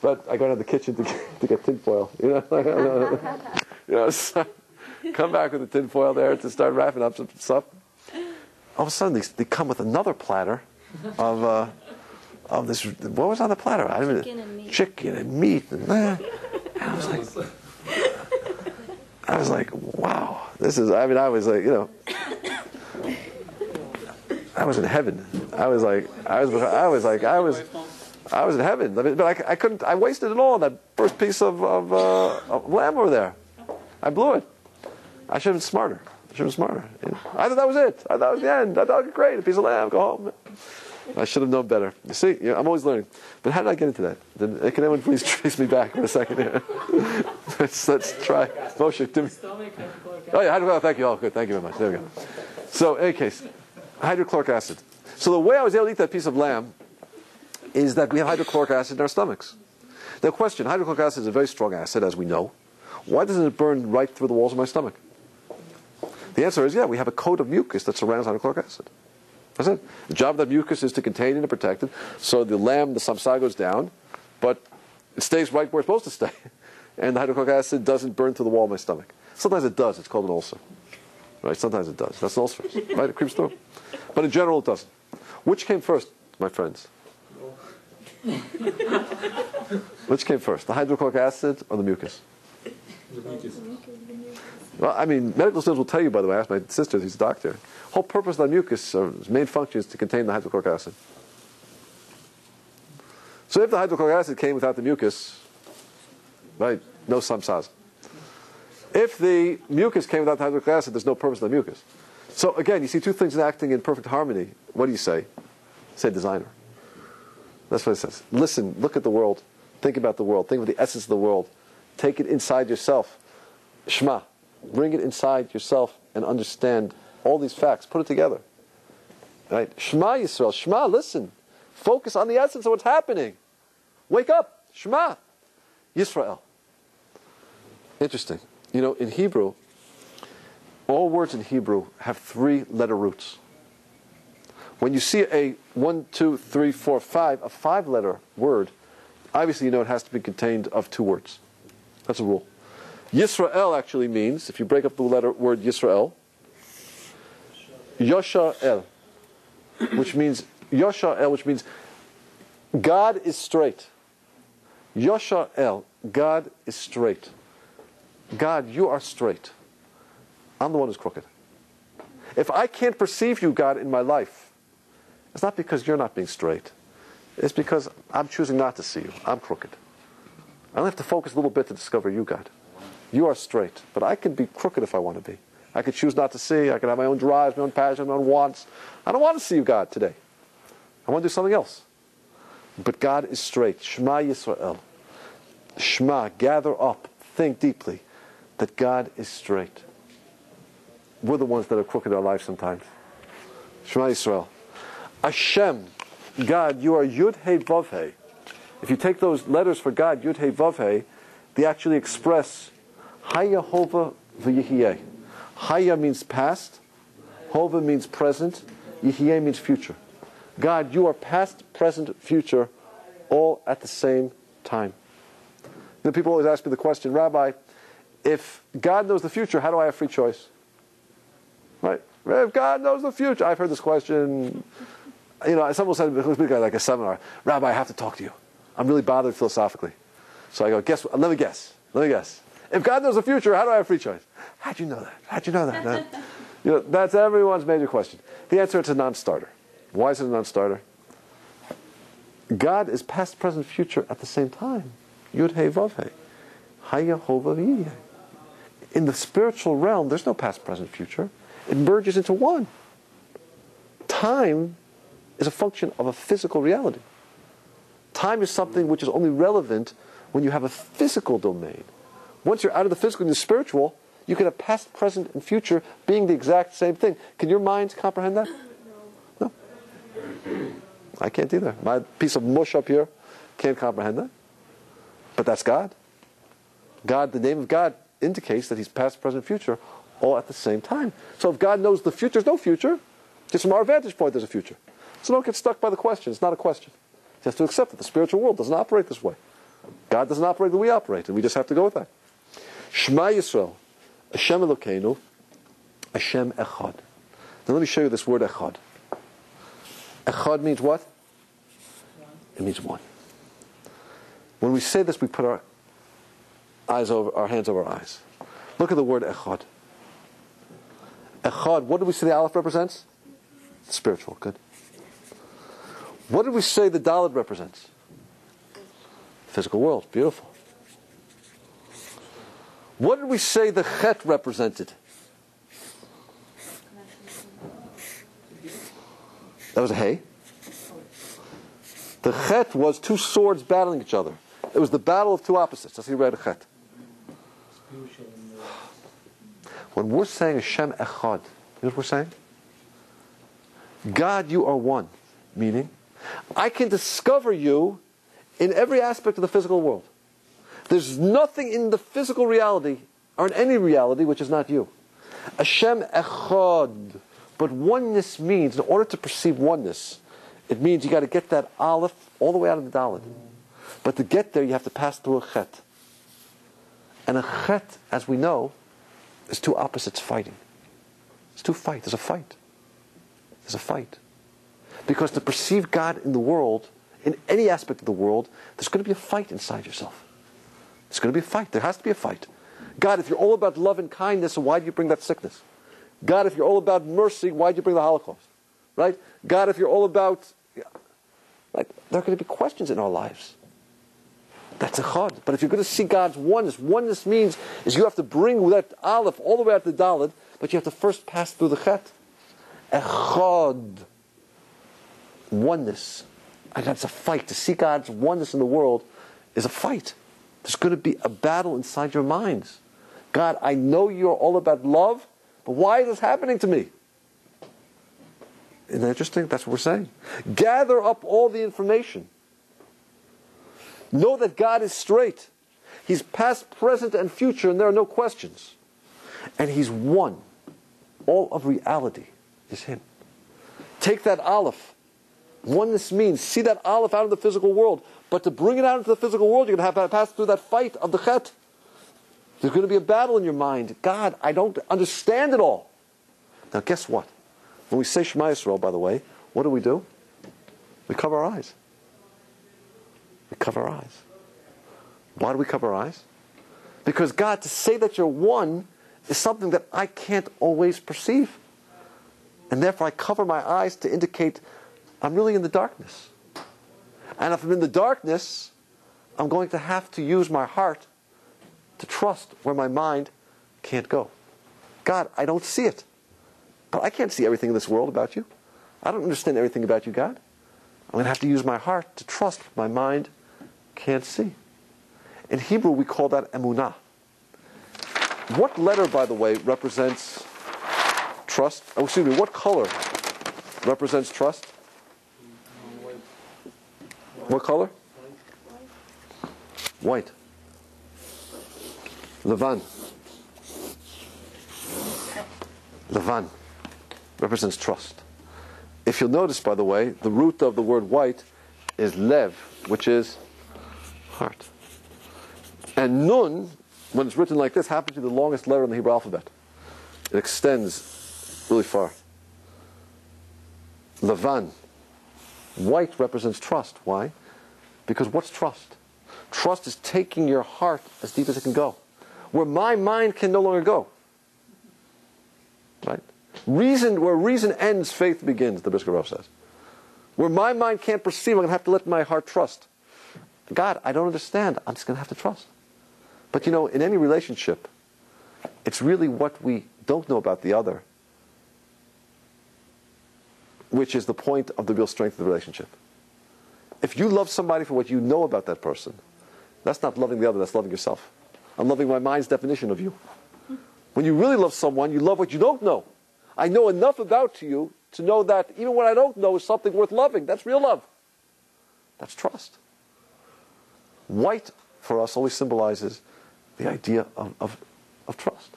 But I go to the kitchen to get, to get tinfoil. You know, you know, so come back with the tinfoil there to start wrapping up some stuff. All of a sudden, they, they come with another platter of uh, of this. What was on the platter? I didn't Chicken and meat. Chicken and meat. And, uh, I was like, I was like, wow, this is. I mean, I was like, you know. I was in heaven. I was like, I was, I was like, I was, I was in heaven. I mean, but I, I couldn't. I wasted it all on that first piece of, of, uh, of lamb over there. I blew it. I should have been smarter. I should have been smarter. you know. I thought that was it. I thought it was the end. I thought, great, a piece of lamb, go home. I should have known better. You see, I'm always learning. But how did I get into that? Did, uh, can anyone please trace me back for a second here? let's, let's try. Moshe, me. Oh yeah, hydrochloric. Thank you. Oh, good. Thank you very much. There we go. So, in any case, hydrochloric acid. So the way I was able to eat that piece of lamb is that we have hydrochloric acid in our stomachs. Now, question: Hydrochloric acid is a very strong acid, as we know. Why doesn't it burn right through the walls of my stomach? The answer is yeah, we have a coat of mucus that surrounds hydrochloric acid. That's it. The job of that mucus is to contain it and protect it. So the lamb, the samsa goes down, but it stays right where it's supposed to stay. And the hydrochloric acid doesn't burn through the wall of my stomach. Sometimes it does. It's called an ulcer. Right? Sometimes it does. That's an ulcer. Right? It creeps through. But in general, it doesn't. Which came first, my friends? Which came first, the hydrochloric acid or the mucus? the mucus? Well, I mean, medical students will tell you, by the way, I asked my sister, he's a doctor. Whole purpose of the mucus, or its main function is to contain the hydrochloric acid. So if the hydrochloric acid came without the mucus, right, no samsas. If the mucus came without the hydrochloric acid, there's no purpose of the mucus. So again, you see two things acting in perfect harmony. What do you say? Say designer. That's what it says. Listen, look at the world. Think about the world. Think of the essence of the world. Take it inside yourself. Shema. Bring it inside yourself and understand all these facts. Put it together. Right? Shema Yisrael. Shema, listen. Focus on the essence of what's happening. Wake up. Shema. Yisrael. Interesting. You know, in Hebrew, all words in Hebrew have three letter roots. When you see a one, two, three, four, five, a five letter word, obviously you know it has to be contained of two words. That's a rule. Yisrael actually means, if you break up the letter word Yisrael, Yosha which means Yosha which means God is straight. Yoshael, God is straight. God, you are straight. I'm the one who's crooked. If I can't perceive you, God, in my life, it's not because you're not being straight. It's because I'm choosing not to see you. I'm crooked. I only have to focus a little bit to discover you, God. You are straight, but I can be crooked if I want to be. I could choose not to see. I can have my own drives, my own passions, my own wants. I don't want to see you, God, today. I want to do something else. But God is straight. Shema Yisrael. Shema, gather up, think deeply that God is straight. We're the ones that are crooked in our lives sometimes. Shema Yisrael. Hashem, God, you are Yud He Vav He. If you take those letters for God, Yud He Vav He, they actually express Haya Hova v'Yihiyeh. Haya means past, Hova means present, Yihiyeh means future. God, you are past, present, future, all at the same time. You know, people always ask me the question, Rabbi, if God knows the future, how do I have free choice? Right? If God knows the future, I've heard this question. You know, someone said like a seminar, Rabbi, I have to talk to you. I'm really bothered philosophically. So I go, guess what? Let me guess. Let me guess. If God knows the future, how do I have free choice? How'd you know that? How'd you know that? You know, that's everyone's major question. The answer is a non-starter. Why is it a non-starter? God is past, present, future at the same time. Yud He Vav He. Haya Hova V'Yeh. In the spiritual realm, there's no past, present, future. It merges into one. Time is a function of a physical reality. Time is something which is only relevant when you have a physical domain. Once you're out of the physical and the spiritual, you can have past, present, and future being the exact same thing. Can your minds comprehend that? No. I can't either. My piece of mush up here can't comprehend that. But that's God. God, the name of God indicates that He's past, present, future, all at the same time. So if God knows the future, there's no future. Just from our vantage point, there's a future. So don't get stuck by the question. It's not a question. You have to accept that The spiritual world doesn't operate this way. God doesn't operate the way we operate, and we just have to go with that. Shema Yisrael, Hashem Elokeinu, Hashem Echad. Now let me show you this word Echad. Echad means what? It means one. When we say this, we put our eyes over our hands over our eyes. Look at the word Echad. Echad, what do we say the Aleph represents? Spiritual, good. What did we say the Dalet represents? Physical world, beautiful. What did we say the Chet represented? That was a hay. The Chet was two swords battling each other. It was the battle of two opposites. That's how you read a Chet. When we're saying Hashem Echad, you know what we're saying? God, you are one. Meaning, I can discover you in every aspect of the physical world. There's nothing in the physical reality, or in any reality, which is not you. Hashem Echad. But oneness means, in order to perceive oneness, it means you got to get that aleph all the way out of the dalet. But to get there, you have to pass through a chet. And a chet, as we know, is two opposites fighting. It's two fight. There's a fight. There's a fight. Because to perceive God in the world, in any aspect of the world, there's going to be a fight inside yourself. There's going to be a fight. There has to be a fight. God, if you're all about love and kindness, why do you bring that sickness? God, if you're all about mercy, why do you bring the Holocaust? Right? God, if you're all about. Like, there are going to be questions in our lives. That's a chod. But if you're going to see God's oneness, oneness means is you have to bring that aleph all the way out to Dalet, but you have to first pass through the chet. Echad. Oneness. And that's a fight. To see God's oneness in the world is a fight. There's going to be a battle inside your minds. God, I know you're all about love, but why is this happening to me? Isn't that interesting? That's what we're saying. Gather up all the information. Know that God is straight. He's past, present, and future, and there are no questions. And He's one. All of reality is Him. Take that aleph. Oneness means see that aleph out of the physical world. But to bring it out into the physical world, you're going to have to pass through that fight of the chet. There's going to be a battle in your mind. God, I don't understand it all. Now, guess what? When we say Shema Yisrael, by the way, what do we do? We cover our eyes. We cover our eyes. Why do we cover our eyes? Because God, to say that you're one is something that I can't always perceive. And therefore, I cover my eyes to indicate I'm really in the darkness. And if I'm in the darkness, I'm going to have to use my heart to trust where my mind can't go. God, I don't see it. But I can't see everything in this world about you. I don't understand everything about you, God. I'm going to have to use my heart to trust what my mind can't see. In Hebrew, we call that emunah. What letter, by the way, represents trust? Oh, excuse me, what color represents trust? What color? White. Levan. Levan represents trust. If you'll notice, by the way, the root of the word white is lev, which is heart. And nun, when it's written like this, happens to be the longest letter in the Hebrew alphabet. It extends really far. Levan. White represents trust. Why? Because what's trust? Trust is taking your heart as deep as it can go. Where my mind can no longer go. Right? Reason, where reason ends, faith begins, the Brisker says. Where my mind can't perceive, I'm going to have to let my heart trust. God, I don't understand. I'm just going to have to trust. But you know, in any relationship, it's really what we don't know about the other, which is the point of the real strength of the relationship. If you love somebody for what you know about that person, that's not loving the other, that's loving yourself. I'm loving my mind's definition of you. When you really love someone, you love what you don't know. I know enough about you to know that even what I don't know is something worth loving. That's real love. That's trust. White for us always symbolizes the idea of, of, of trust.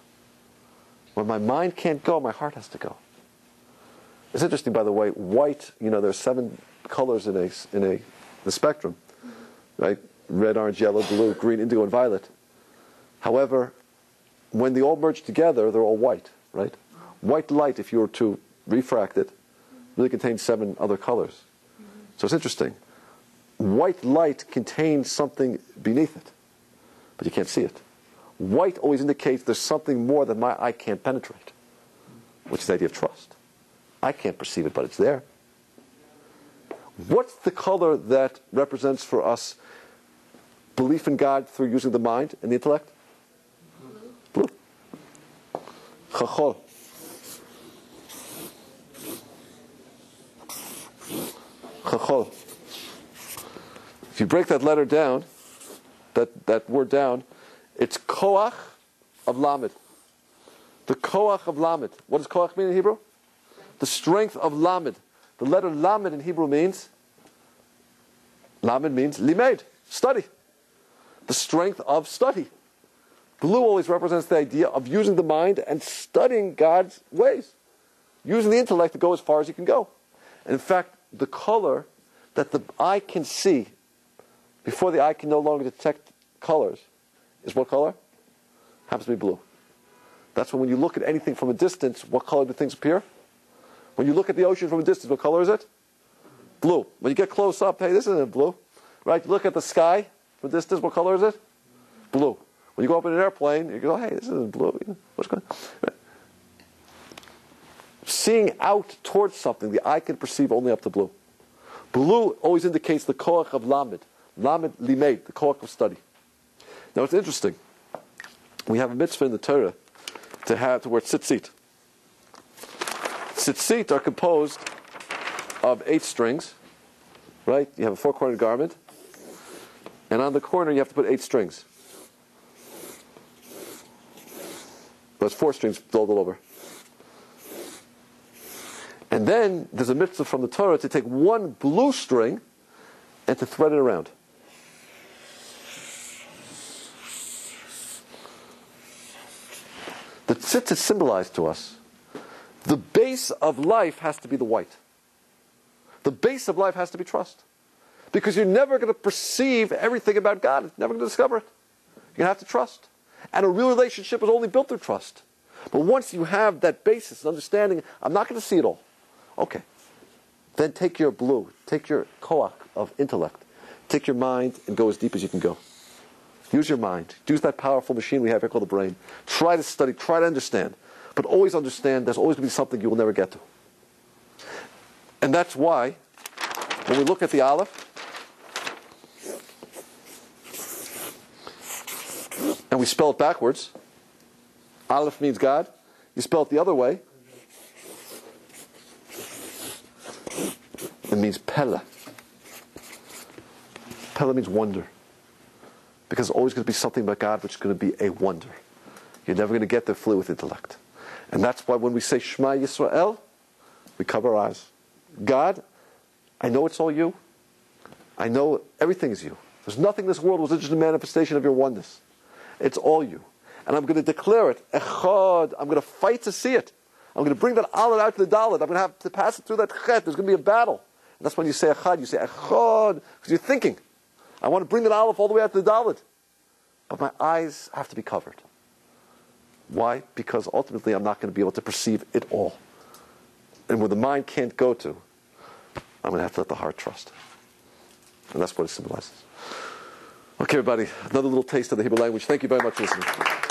When my mind can't go, my heart has to go. It's interesting, by the way, white, you know, there's seven colors in a, in a the spectrum, right? Red, orange, yellow, blue, green, indigo, and violet. However, when they all merge together, they're all white, right? White light, if you were to refract it, really contains seven other colors. So it's interesting. White light contains something beneath it, but you can't see it. White always indicates there's something more that my eye can't penetrate, which is the idea of trust. I can't perceive it, but it's there. What's the color that represents for us belief in God through using the mind and the intellect? Blue. Chachol. Chachol. If you break that letter down, that, that word down, it's koach of lamed. The koach of lamed. What does koach mean in Hebrew? The strength of lamed. The letter lamed in Hebrew means lamed means limed, study. The strength of study. Blue always represents the idea of using the mind and studying God's ways, using the intellect to go as far as you can go. And in fact, the color that the eye can see before the eye can no longer detect colors is what color? Happens to be blue. That's when when you look at anything from a distance, what color do things appear? When you look at the ocean from a distance, what color is it? Blue. When you get close up, hey, this isn't blue. Right? You look at the sky from distance, what color is it? Blue. When you go up in an airplane, you go, hey, this isn't blue. What's going on? Seeing out towards something, the eye can perceive only up to blue. Blue always indicates the koach of lamed. Lamed limed, the koach of study. Now it's interesting. We have a mitzvah in the Torah to have to wear tzitzit. Tzitzit are composed of eight strings, right? You have a four-cornered garment, and on the corner you have to put eight strings. There's four strings rolled all over. And then there's a mitzvah from the Torah to take one blue string and to thread it around. The tzitzit symbolized to us the base of life has to be the white. The base of life has to be trust. Because you're never going to perceive everything about God. You're never going to discover it. You're going to have to trust. And a real relationship is only built through trust. But once you have that basis, and understanding, I'm not going to see it all. Okay. Then take your blue, take your koach of intellect, take your mind and go as deep as you can go. Use your mind. Use that powerful machine we have here called the brain. Try to study, try to understand. But always understand there's always going to be something you will never get to. And that's why, when we look at the Aleph, and we spell it backwards, Aleph means God. You spell it the other way, it means Pella. Pella means wonder. Because there's always going to be something about God which is going to be a wonder. You're never going to get there fully with intellect. And that's why when we say Shema Yisrael, we cover our eyes. God, I know it's all you. I know everything is you. There's nothing in this world was just a manifestation of your oneness. It's all you. And I'm going to declare it. Echad. I'm going to fight to see it. I'm going to bring that aleph out to the dalet. I'm going to have to pass it through that chet. There's going to be a battle. And that's when you say echad. You say echad because you're thinking. I want to bring that aleph all the way out to the dalet. But my eyes have to be covered. Why? Because ultimately I'm not going to be able to perceive it all. And where the mind can't go to, I'm going to have to let the heart trust. And that's what it symbolizes. Okay, everybody, another little taste of the Hebrew language. Thank you very much for listening.